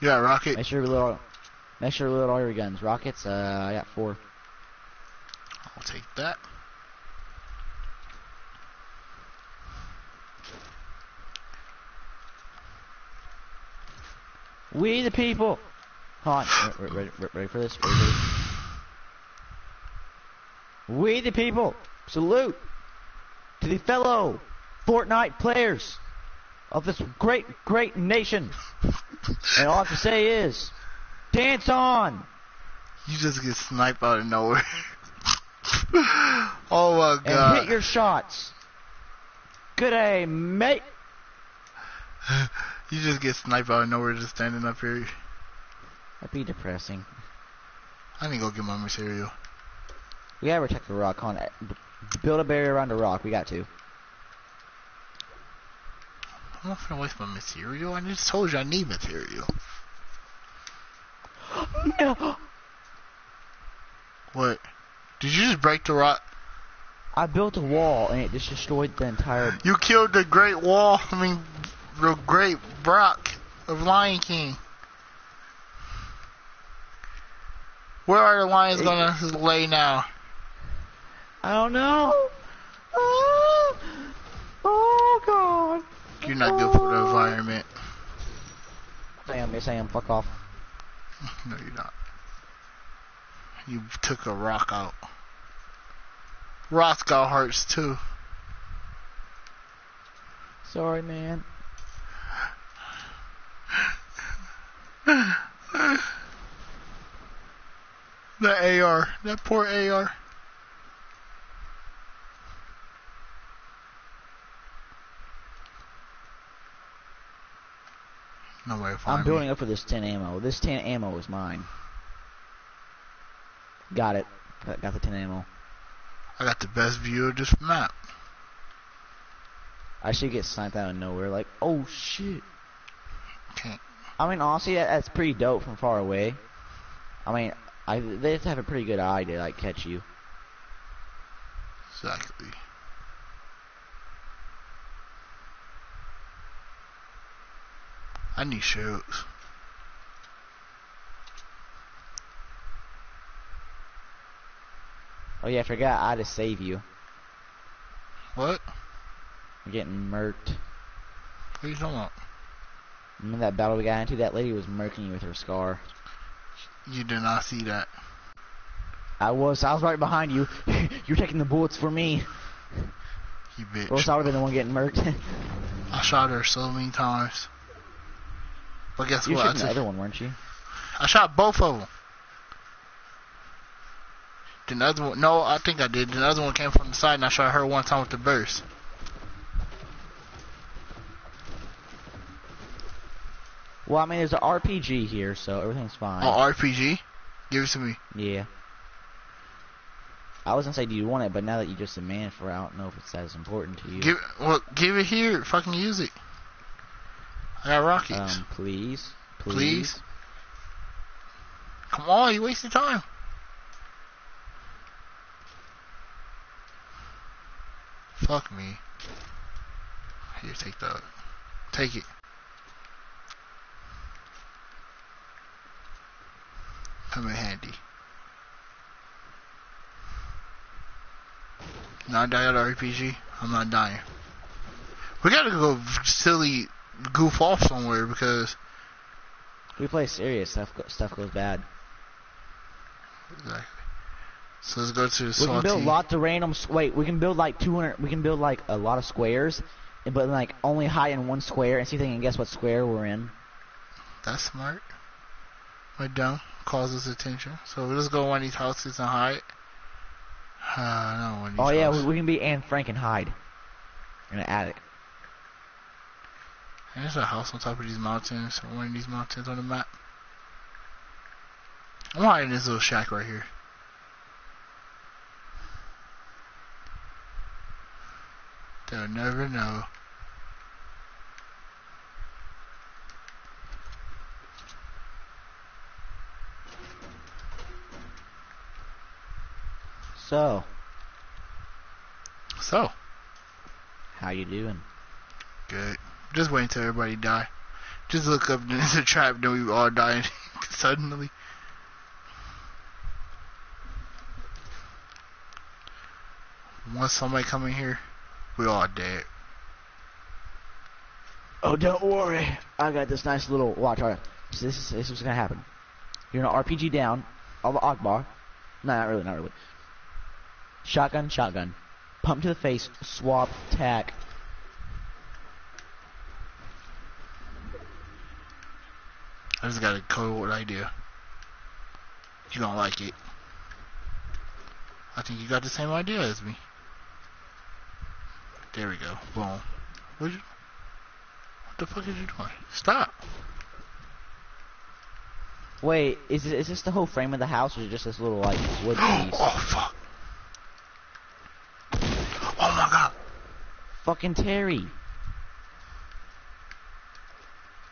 Yeah, rocket? Make sure we load. All, make sure we load all your guns. Rockets. Uh, I got four. I'll take that. We the people. Hold on. Re- re- Ready, ready for this? Ready for this? We the people. Salute. to the fellow Fortnite players of this great, great nation. and all I have to say is, dance on! You just get sniped out of nowhere. oh my god. And hit your shots. Good aim, mate! You just get sniped out of nowhere just standing up here. That'd be depressing. I need to go get my material. We gotta protect the rock, on Build a barrier around the rock, we got to. I'm not gonna waste my material. I just told you I need material. No! What? Did you just break the rock? I built a wall and it just destroyed the entire. You killed the Great Wall. I mean, the Great Brock of Lion King. Where are the lions gonna lay now? I don't know! Oh, oh god! You're not good for the environment. I am, yes, I am, fuck off. No, you're not. You took a rock out. Rocks got hearts too. Sorry, man. That AR. That poor AR. Nobody find I'm me. building up for this 10 ammo. This 10 ammo is mine. Got it. Got got the 10 ammo. I got the best view of this map. I should get sniped out of nowhere. Like, oh shit. Can't. I mean, honestly, that, that's pretty dope from far away. I mean, I they have to have a pretty good eye to like catch you. Exactly. I need shoes. Oh yeah, I forgot I had to save you. What? You're getting murked. What are you talking about? Remember that battle we got into? That lady was murking you with her scar. You did not see that. I was. I was right behind you. You're taking the bullets for me. You Or else bitch. I would have been the one getting murked. I shot her so many times. But guess you what? I, shooting the other one, weren't you? I shot both of them. The other one, no, I think I did. The other one came from the side, and I shot her one time with the burst. Well, I mean, there's an RPG here, so everything's fine. Oh, RPG? Give it to me. Yeah. I was gonna say, do you want it? But now that you just demand for it, I don't know if it's as important to you. Give well, give it here. Fucking use it. I got rockets. um, please, please. Please? Come on, you wasted time. Fuck me. Here, take that. Take it. Come in handy. Not die at RPG. I'm not dying. We gotta go silly goof off somewhere because We play serious stuff. Go, stuff goes bad. Exactly. So let's go to We can build lots of random. Wait, we can build like 200. We can build like a lot of squares, but like only hide in one square and see if they can guess what square we're in. That's smart. Right down. Causes attention. So let's go one of these houses and hide. Uh, no, one of these Oh yeah, we, we can be Anne Frank and hide in an attic. There's a house on top of these mountains. Or one of these mountains on the map. I'm hiding in this little shack right here. They'll never know. So, So, how you doing? good. Just wait until everybody die. Just look up and it's a trap, then we all die suddenly. Once somebody come in here, we all dead. Oh, don't worry. I got this nice little watch. All right. So this is this is what's gonna happen. You're gonna RPG down. Allah Akbar. No, not really, not really. Shotgun, shotgun. Pump to the face, swap, tack. I just got a cold idea. You don't like it. I think you got the same idea as me. There we go. Boom. What you? What the fuck is you doing? Stop. Wait, is it, is this the whole frame of the house, or is it just this little like wood piece? oh fuck. Oh my god. Fucking Terry.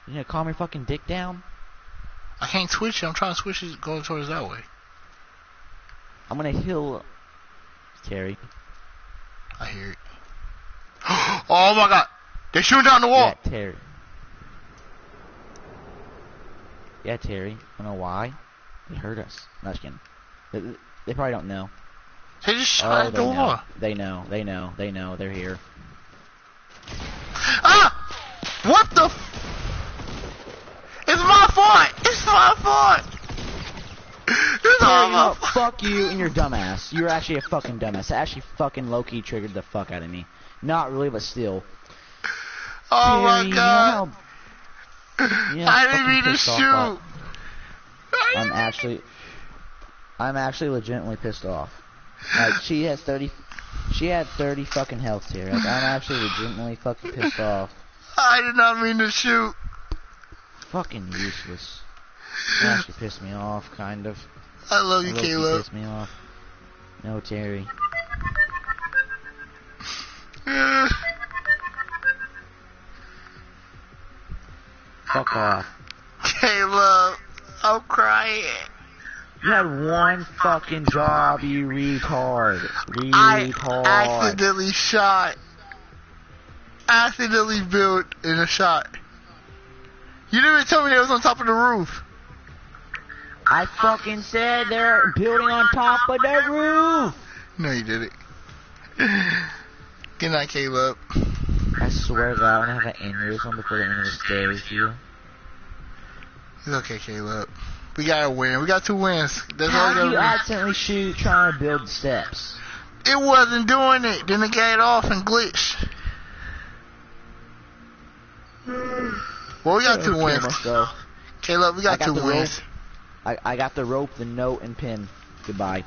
You gonna calm your fucking dick down? I can't switch it. I'm trying to switch it going towards that way. I'm gonna heal Terry. I hear it. oh my god. They're shooting down the wall. Yeah, Terry. Yeah, Terry. I don't know why. They hurt us. Not just kidding. They, they probably don't know. They just shot Oh, at the know. wall. They know. They know. They know. They're here. Ah! What the? F- it's my fault. My fault. It's all my fault. fuck you and your dumbass. You're actually a fucking dumbass. Actually fucking low-key triggered the fuck out of me. Not really, but still. Oh my Terry, you know god. you know I didn't mean to shoot. I'm actually, I'm actually legitimately pissed off. Like she has thirty, she had thirty fucking health here. Like I'm actually legitimately fucking pissed off. I did not mean to shoot. Fucking useless. That actually pissed me off, kind of. I love you, Caleb. pissed me off. No, Terry. Fuck off. Caleb, I'm crying. You had one fucking job, you retard. I accidentally shot. Accidentally built in a shot. You didn't even tell me they was on top of the roof. I fucking said they're building on top of the roof. No, you didn't. Good night, Caleb. I swear to God, I'm gonna have an aneurysm before the end of this day with you. It's okay, Caleb. We got a win. We got two wins. That's all How we do you accidentally shoot trying to build steps? It wasn't doing it. Then it got off and glitched. Well, we got two wins. Caleb, we got, got two wins. I, I got the rope, the note, and pin. Goodbye.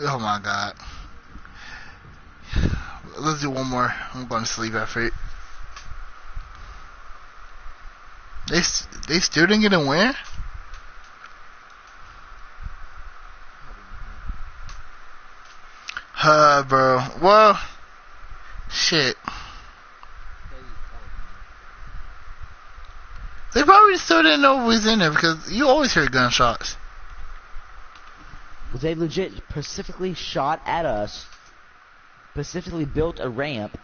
Oh my god. Let's do one more. I'm going to sleep after it. They they still didn't get a win. Uh, bro. Well, shit. They probably still didn't know who was in there because you always hear gunshots. They legit specifically shot at us, specifically built a ramp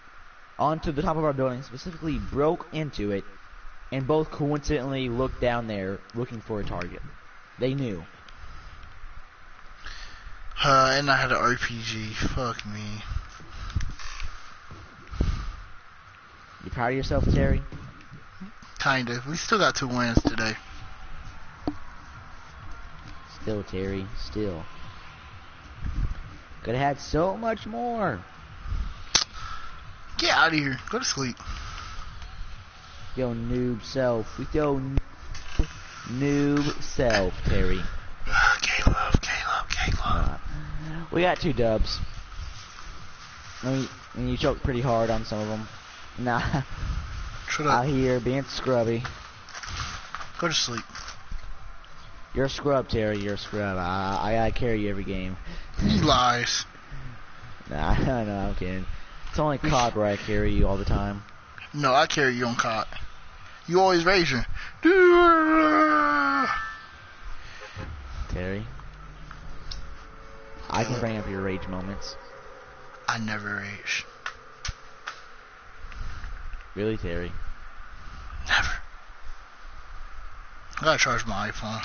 onto the top of our building, specifically broke into it, and both coincidentally looked down there looking for a target. They knew. Uh, and I had an RPG. Fuck me. You proud of yourself, Terry? Kind of. We still got two wins today. Still, Terry. Still. Could have had so much more. Get out of here. Go to sleep. Yo, noob self. With yo noob self, Terry. Caleb, Caleb, Caleb. We got two dubs. I mean, and you choked pretty hard on some of them. Nah, Shut out here being scrubby. Go to sleep. You're a scrub, Terry. You're a scrub. I, I gotta carry you every game. He lies. Nah, I know, I'm kidding. It's only COD where I carry you all the time. No, I carry you on cot. You always raging. Terry. I can bring up your rage moments. I never rage. Really, Terry? Never. I gotta charge my iPhone.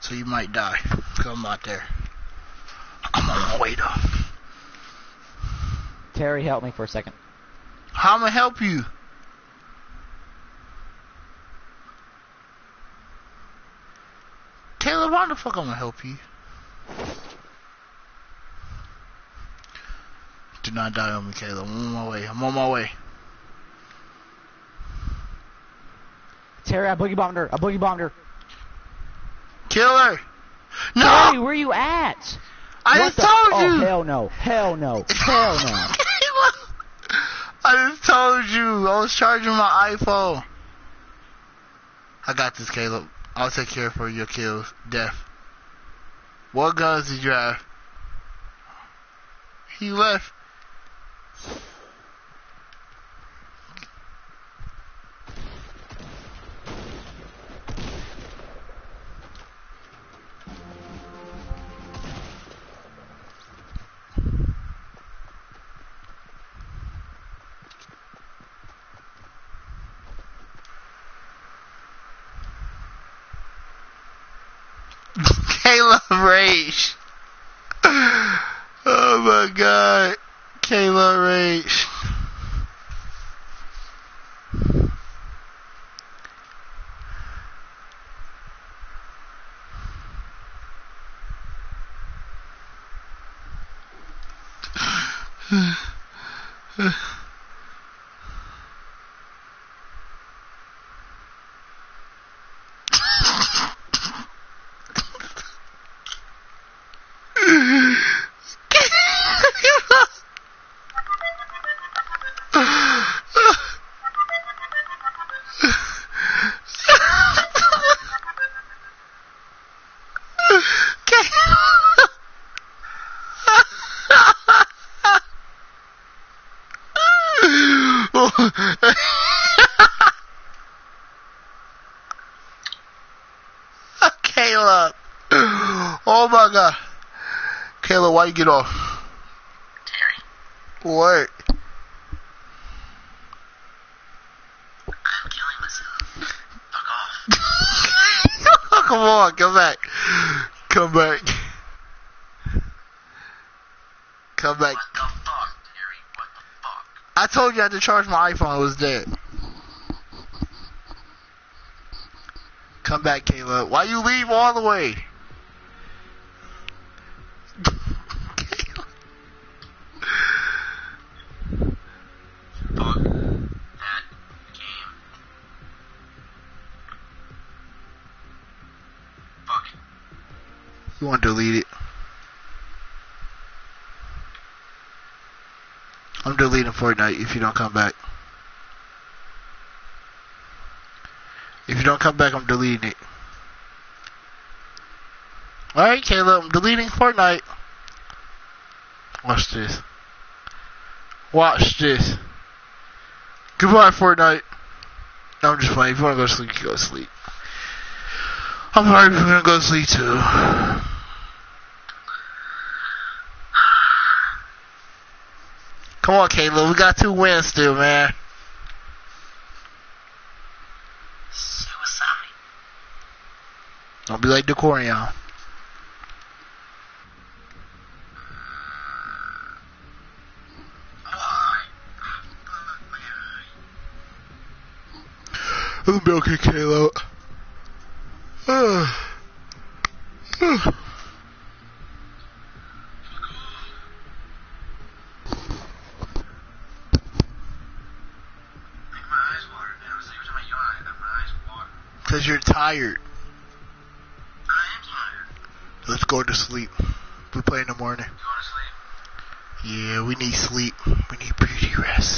So you might die. Cause I'm not there. I'm on my way though. Terry, help me for a second. How am I help you? Taylor, I'm the fuck I'm gonna help you? Do not die on me, Caleb. I'm on my way. I'm on my way. Terry, I boogie bombed her. I boogie bombed her. Kill her! No! Terry, where you at? I What just told oh, you! hell no. Hell no. Hell no. I just told you. I was charging my iPhone. I got this, Caleb. I'll take care for your kills. Death. What guns did you have? He left. Caleb Rage. Oh my god. Caleb Rage. You get off? Terry, What? I'm killing myself. Fuck off. Come on, come back. Come back. Come back. What the fuck, Terry? What the fuck? I told you I had to charge my iPhone. It was dead. Come back, Caleb. Why you leave all the way? You want to delete it? I'm deleting Fortnite if you don't come back. If you don't come back, I'm deleting it. Alright, Caleb, I'm deleting Fortnite. Watch this. Watch this. Goodbye, Fortnite. No, I'm just playing. If you want to go to sleep, you go to sleep. I'm probably gonna go to sleep too. Come on, Caleb. We got two wins still, man. Suicide. Don't be like Decorion. Be okay, Caleb. Tired. I am tired. Let's go to sleep. We play in the morning. You going to sleep? Yeah, we need sleep. We need beauty rest.